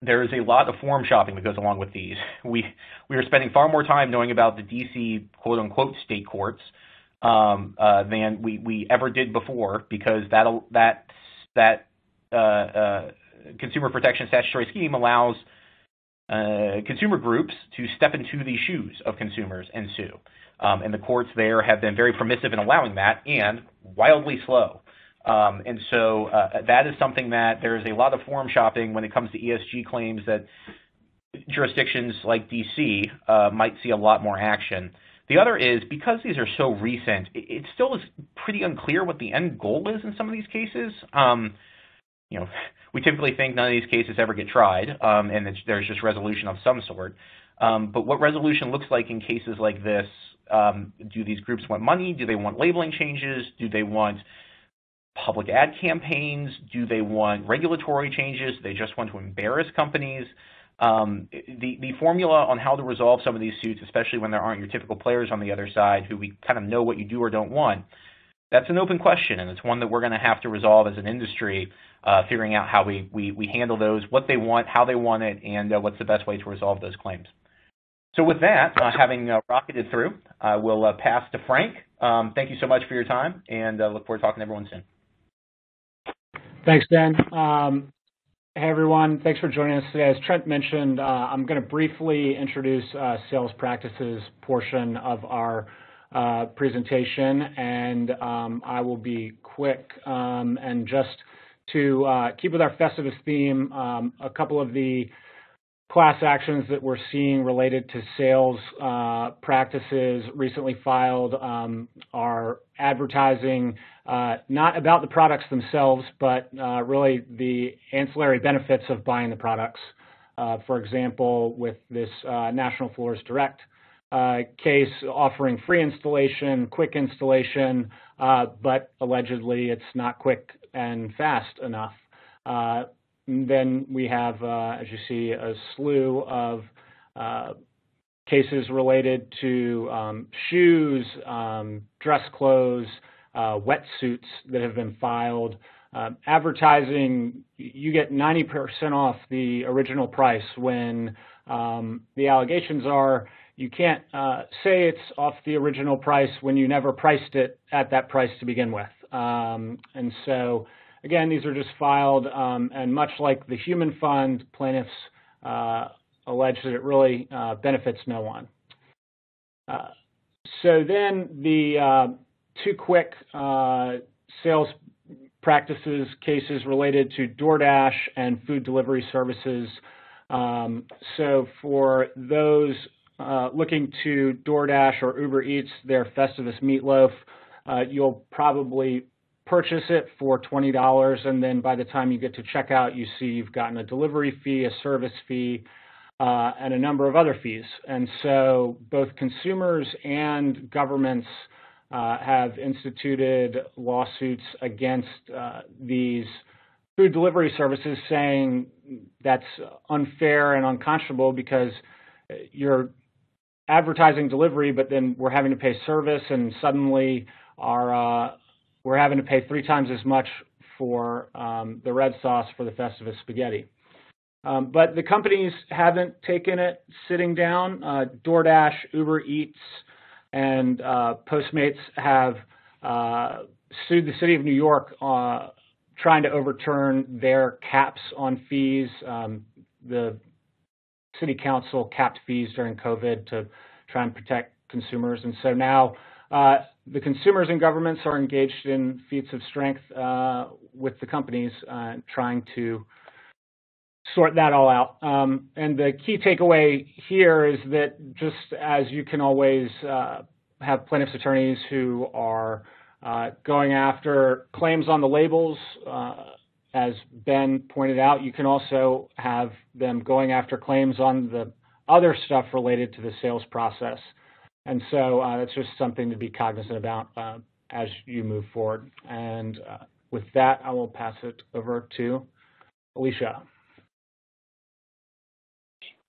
there is a lot of forum shopping that goes along with these. We we are spending far more time knowing about the DC quote unquote state courts um, uh, than we, we ever did before because that that that uh, uh, consumer protection statutory scheme allows uh, consumer groups to step into the shoes of consumers and sue. Um, and the courts there have been very permissive in allowing that and wildly slow. Um, and so uh, that is something that there is a lot of forum shopping when it comes to ESG claims that jurisdictions like DC uh, might see a lot more action. The other is because these are so recent, it, it, still is pretty unclear what the end goal is in some of these cases. Um, you know, we typically think none of these cases ever get tried, um, and there's just resolution of some sort. Um, but what resolution looks like in cases like this, um, do these groups want money? Do they want labeling changes? Do they want public ad campaigns? Do they want regulatory changes? Do they just want to embarrass companies? Um, the, the formula on how to resolve some of these suits, especially when there aren't your typical players on the other side who we kind of know what you do or don't want, that's an open question, and it's one that we're going to have to resolve as an industry, uh, figuring out how we, we, we handle those, what they want, how they want it, and uh, what's the best way to resolve those claims. So with that, uh, having uh, rocketed through, I will uh, pass to Frank. Um, thank you so much for your time, and uh, look forward to talking to everyone soon. Thanks, Dan. Um, hey, everyone. Thanks for joining us today. As Trent mentioned, I'm going to briefly introduce sales practices portion of our uh, presentation, and um, I will be quick. Um, and just to uh, keep with our Festivus theme, um, a couple of the class actions that we're seeing related to sales uh, practices recently filed um, are advertising uh, not about the products themselves, but uh, really the ancillary benefits of buying the products. Uh, for example, with this National Floors Direct uh, case offering free installation, quick installation, uh, but allegedly it's not quick and fast enough. Uh, then we have, uh, as you see, a slew of uh, cases related to um, shoes, um, dress clothes, uh, wetsuits that have been filed. advertising, you get 90% off the original price when um, the allegations are you can't uh, say it's off the original price when you never priced it at that price to begin with. Um, and so, again, these are just filed, um, and much like the human fund, plaintiffs uh, allege that it really uh, benefits no one. Uh, so then the uh, two quick uh, sales practices cases related to DoorDash and food delivery services. Um, so for those uh, looking to DoorDash or Uber Eats their Festivus meatloaf, uh, you'll probably purchase it for $20, and then by the time you get to checkout, you see you've gotten a delivery fee, a service fee, uh, and a number of other fees. And so both consumers and governments uh, have instituted lawsuits against uh, these food delivery services saying that's unfair and unconscionable because you're advertising delivery, but then we're having to pay service, and suddenly our uh, we're having to pay three times as much for um, the red sauce for the Festivus spaghetti. Um, but the companies haven't taken it sitting down. Uh, DoorDash, Uber Eats, and uh, Postmates have uh, sued the city of New York uh, trying to overturn their caps on fees. Um, the city council capped fees during COVID to try and protect consumers. And so now uh, the consumers and governments are engaged in feats of strength uh, with the companies uh, trying to sort that all out. Um, and the key takeaway here is that just as you can always uh, have plaintiffs' attorneys who are Uh, going after claims on the labels, uh, as Ben pointed out, you can also have them going after claims on the other stuff related to the sales process. And so uh, that's just something to be cognizant about uh, as you move forward. And uh, with that, I will pass it over to Alicia.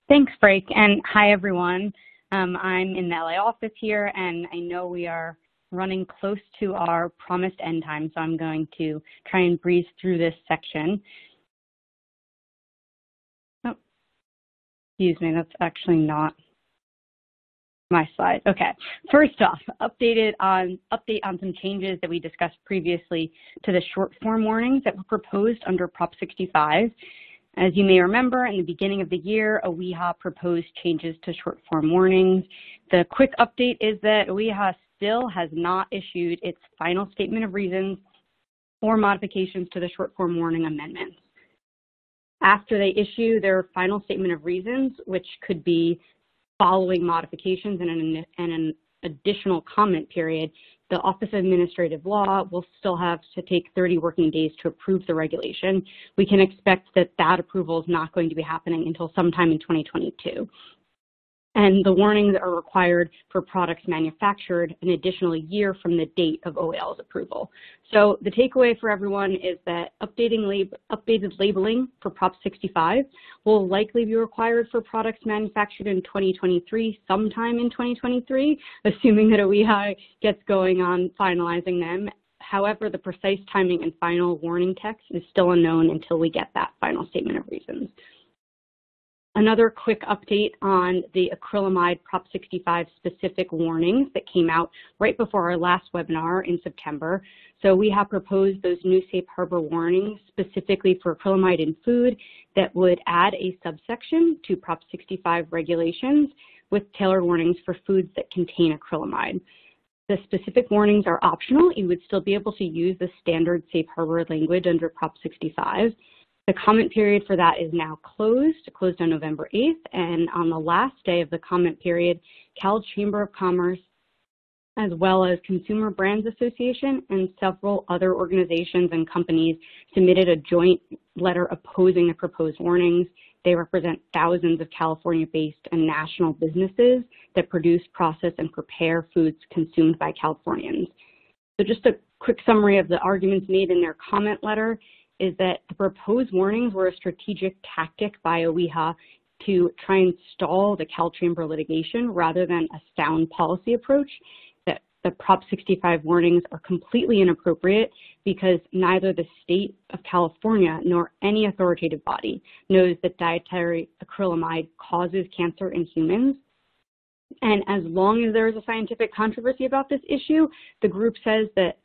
Thanks, Frank, and hi, everyone. Um, I'm in the LA office here, and I know we are running close to our promised end time, so I'm going to try and breeze through this section. Oh, excuse me, that's actually not my slide. Okay. First off, updated on update on some changes that we discussed previously to the short form warnings that were proposed under Prop 65. As you may remember, in the beginning of the year, OEHHA proposed changes to short form warnings. The quick update is that OEHHA still has not issued its final statement of reasons or modifications to the short form warning amendments. After they issue their final statement of reasons, which could be following modifications and an, and an additional comment period, the Office of Administrative Law will still have to take 30 working days to approve the regulation. We can expect that that approval is not going to be happening until sometime in 2022 and the warnings are required for products manufactured an additional year from the date of OAL's approval. So the takeaway for everyone is that updating lab updated labeling for Prop 65 will likely be required for products manufactured in 2023, sometime in 2023, assuming that OEHHA gets going on finalizing them. However, the precise timing and final warning text is still unknown until we get that final statement of reasons. Another quick update on the acrylamide Prop 65 specific warnings that came out right before our last webinar in September. So we have proposed those new safe harbor warnings specifically for acrylamide in food that would add a subsection to Prop 65 regulations with tailored warnings for foods that contain acrylamide. The specific warnings are optional. You would still be able to use the standard safe harbor language under Prop 65. The comment period for that is now closed, closed on November 8th, and on the last day of the comment period, Cal Chamber of Commerce, as well as Consumer Brands Association and several other organizations and companies submitted a joint letter opposing the proposed warnings. They represent thousands of California-based and national businesses that produce, process, and prepare foods consumed by Californians. So just a quick summary of the arguments made in their comment letter is that the proposed warnings were a strategic tactic by OEHHA to try and stall the CalChamber litigation rather than a sound policy approach. That the Prop 65 warnings are completely inappropriate because neither the state of California nor any authoritative body knows that dietary acrylamide causes cancer in humans. And as long as there is a scientific controversy about this issue, the group says that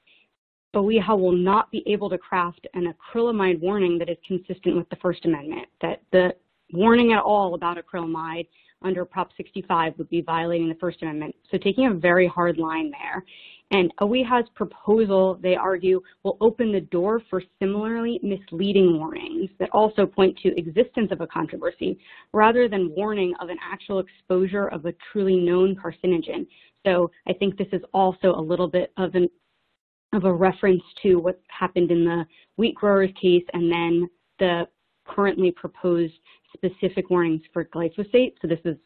OEHHA will not be able to craft an acrylamide warning that is consistent with the First Amendment, that the warning at all about acrylamide under Prop 65 would be violating the First Amendment. So taking a very hard line there. And OEHHA's proposal, they argue, will open the door for similarly misleading warnings that also point to existence of a controversy rather than warning of an actual exposure of a truly known carcinogen. So I think this is also a little bit of an of a reference to what happened in the wheat growers case and then the currently proposed specific warnings for glyphosate. So this is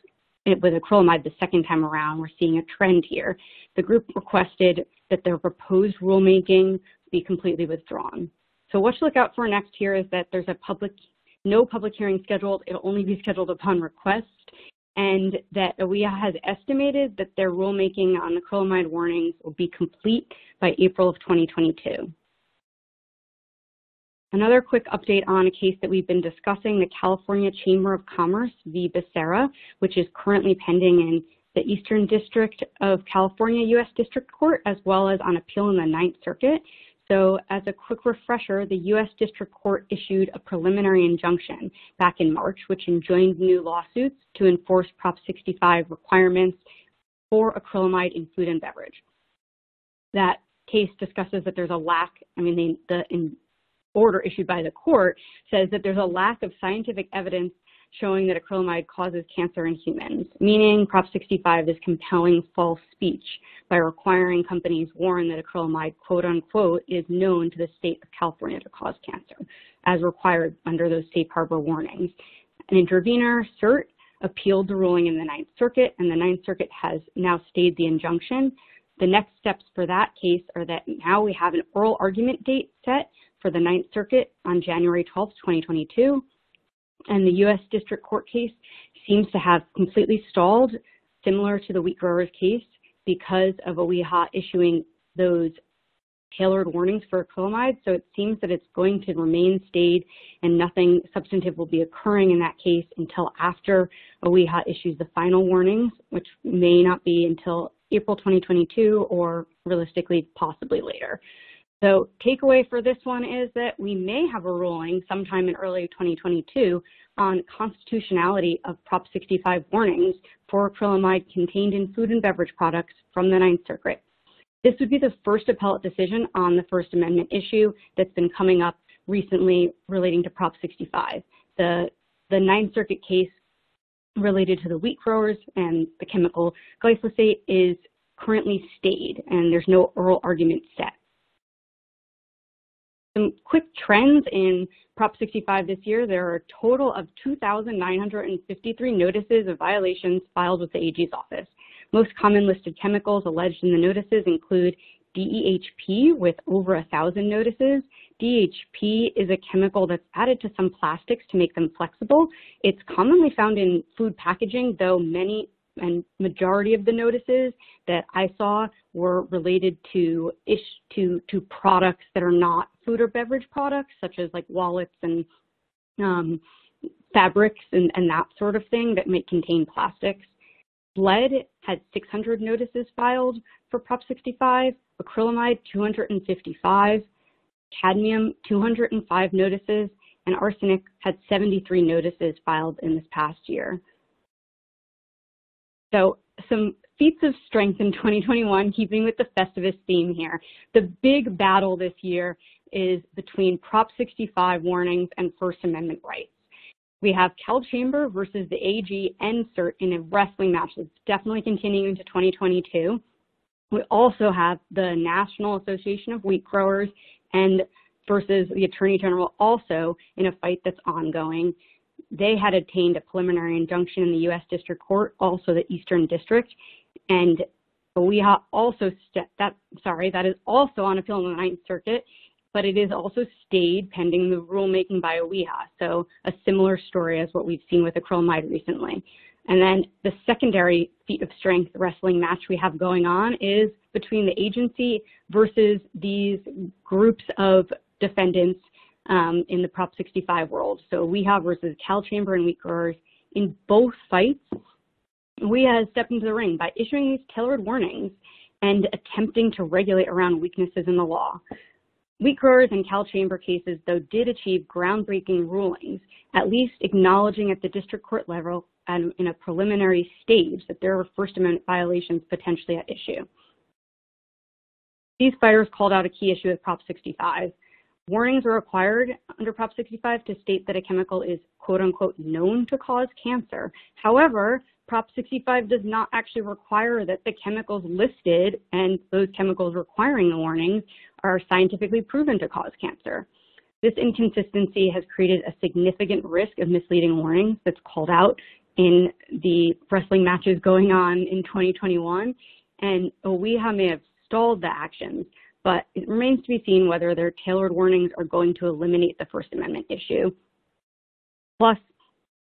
it with acrylamide the second time around. We're seeing a trend here. The group requested that their proposed rulemaking be completely withdrawn. So what to look out for next here is that there's a public, no public hearing scheduled. It'll only be scheduled upon request and that OEHHA has estimated that their rulemaking on the acrylamide warnings will be complete by April of 2022. Another quick update on a case that we've been discussing, the California Chamber of Commerce v. Becerra, which is currently pending in the Eastern District of California U.S. District Court, as well as on appeal in the Ninth Circuit. So as a quick refresher, the U.S. District Court issued a preliminary injunction back in March, which enjoined new lawsuits to enforce Prop 65 requirements for acrylamide in food and beverage. That case discusses that there's a lack, I mean, the, the order issued by the court says that there's a lack of scientific evidence showing that acrylamide causes cancer in humans, meaning Prop 65 is compelling false speech by requiring companies warn that acrylamide, quote unquote, is known to the state of California to cause cancer, as required under those safe harbor warnings. An intervener, CERT, appealed the ruling in the Ninth Circuit, and the Ninth Circuit has now stayed the injunction. The next steps for that case are that now we have an oral argument date set for the Ninth Circuit on January 12, 2022, and the U.S. District Court case seems to have completely stalled, similar to the wheat growers case, because of OEHHA issuing those tailored warnings for acrylamide. So it seems that it's going to remain stayed and nothing substantive will be occurring in that case until after OEHHA issues the final warnings, which may not be until April 2022 or realistically possibly later. So takeaway for this one is that we may have a ruling sometime in early 2022 on constitutionality of Prop 65 warnings for acrylamide contained in food and beverage products from the Ninth Circuit. This would be the first appellate decision on the First Amendment issue that's been coming up recently relating to Prop 65. The, the Ninth Circuit case related to the wheat growers and the chemical glyphosate is currently stayed and there's no oral argument set. Some quick trends in Prop 65 this year, there are a total of 2,953 notices of violations filed with the AG's office. Most common listed chemicals alleged in the notices include DEHP with over a thousand notices. DEHP is a chemical that's added to some plastics to make them flexible. It's commonly found in food packaging, though many and majority of the notices that I saw were related to ish to to products that are not food or beverage products, such as like wallets and um, fabrics and, and that sort of thing that may contain plastics. Lead had 600 notices filed for Prop 65, acrylamide 255, cadmium 205 notices, and arsenic had 73 notices filed in this past year. So some feats of strength in 2021, keeping with the Festivus theme here. The big battle this year is between Prop 65 warnings and First Amendment rights. We have Cal Chamber versus the AG and CERT in a wrestling match that's definitely continuing to 2022. We also have the National Association of Wheat Growers and versus the Attorney General also in a fight that's ongoing they had obtained a preliminary injunction in the U.S. District Court, also the Eastern District, and OEHHA also that sorry that is also on appeal in the Ninth Circuit, but it is also stayed pending the rulemaking by OEHHA. So a similar story as what we've seen with acrylamide recently. And then the secondary feat of strength wrestling match we have going on is between the agency versus these groups of defendants um, in the Prop 65 world. So we have versus Cal Chamber and Wheat Growers in both fights. We have stepped into the ring by issuing these tailored warnings and attempting to regulate around weaknesses in the law. Wheat growers and Cal Chamber cases, though, did achieve groundbreaking rulings, at least acknowledging at the district court level and in a preliminary stage that there were First Amendment violations potentially at issue. These fighters called out a key issue with Prop 65, Warnings are required under Prop 65 to state that a chemical is quote unquote known to cause cancer. However, Prop 65 does not actually require that the chemicals listed and those chemicals requiring the warnings are scientifically proven to cause cancer. This inconsistency has created a significant risk of misleading warnings that's called out in the wrestling matches going on in 2021. And OEHHA may have stalled the actions, but it remains to be seen whether their tailored warnings are going to eliminate the First Amendment issue. Plus,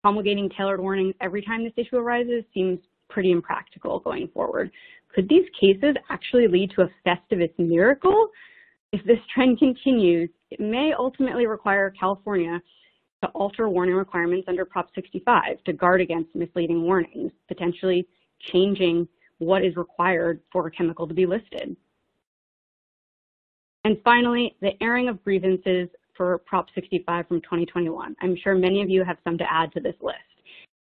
promulgating tailored warnings every time this issue arises seems pretty impractical going forward. Could these cases actually lead to a Festivus miracle? If this trend continues, it may ultimately require California to alter warning requirements under Prop 65 to guard against misleading warnings, potentially changing what is required for a chemical to be listed. And finally, the airing of grievances for Prop 65 from 2021. I'm sure many of you have some to add to this list.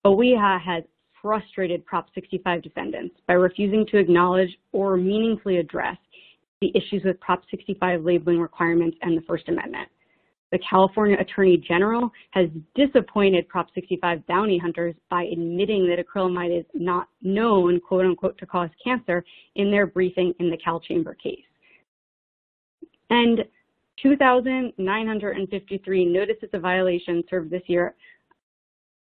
OEHHA has frustrated Prop 65 defendants by refusing to acknowledge or meaningfully address the issues with Prop 65 labeling requirements and the First Amendment. the California Attorney General has disappointed Prop 65 bounty hunters by admitting that acrylamide is not known, quote unquote, to cause cancer in their briefing in the Cal Chamber case. And 2,953 notices of violation served this year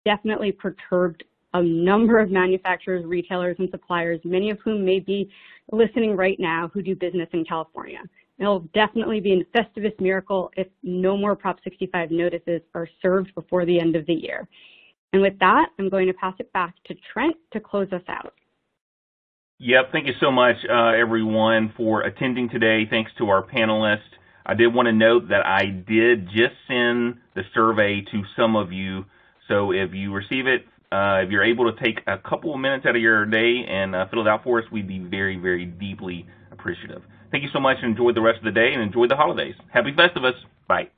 definitely perturbed a number of manufacturers, retailers, and suppliers, many of whom may be listening right now who do business in California. It'll definitely be a Festivus miracle if no more Prop 65 notices are served before the end of the year. And with that, I'm going to pass it back to Trent to close us out. Yep, thank you so much, uh, everyone, for attending today. Thanks to our panelists. I did want to note that I did just send the survey to some of you. So if you receive it, uh, if you're able to take a couple of minutes out of your day and uh, fill it out for us, we'd be very, very deeply appreciative. Thank you so much and enjoy the rest of the day and enjoy the holidays. Happy Festivus. Bye.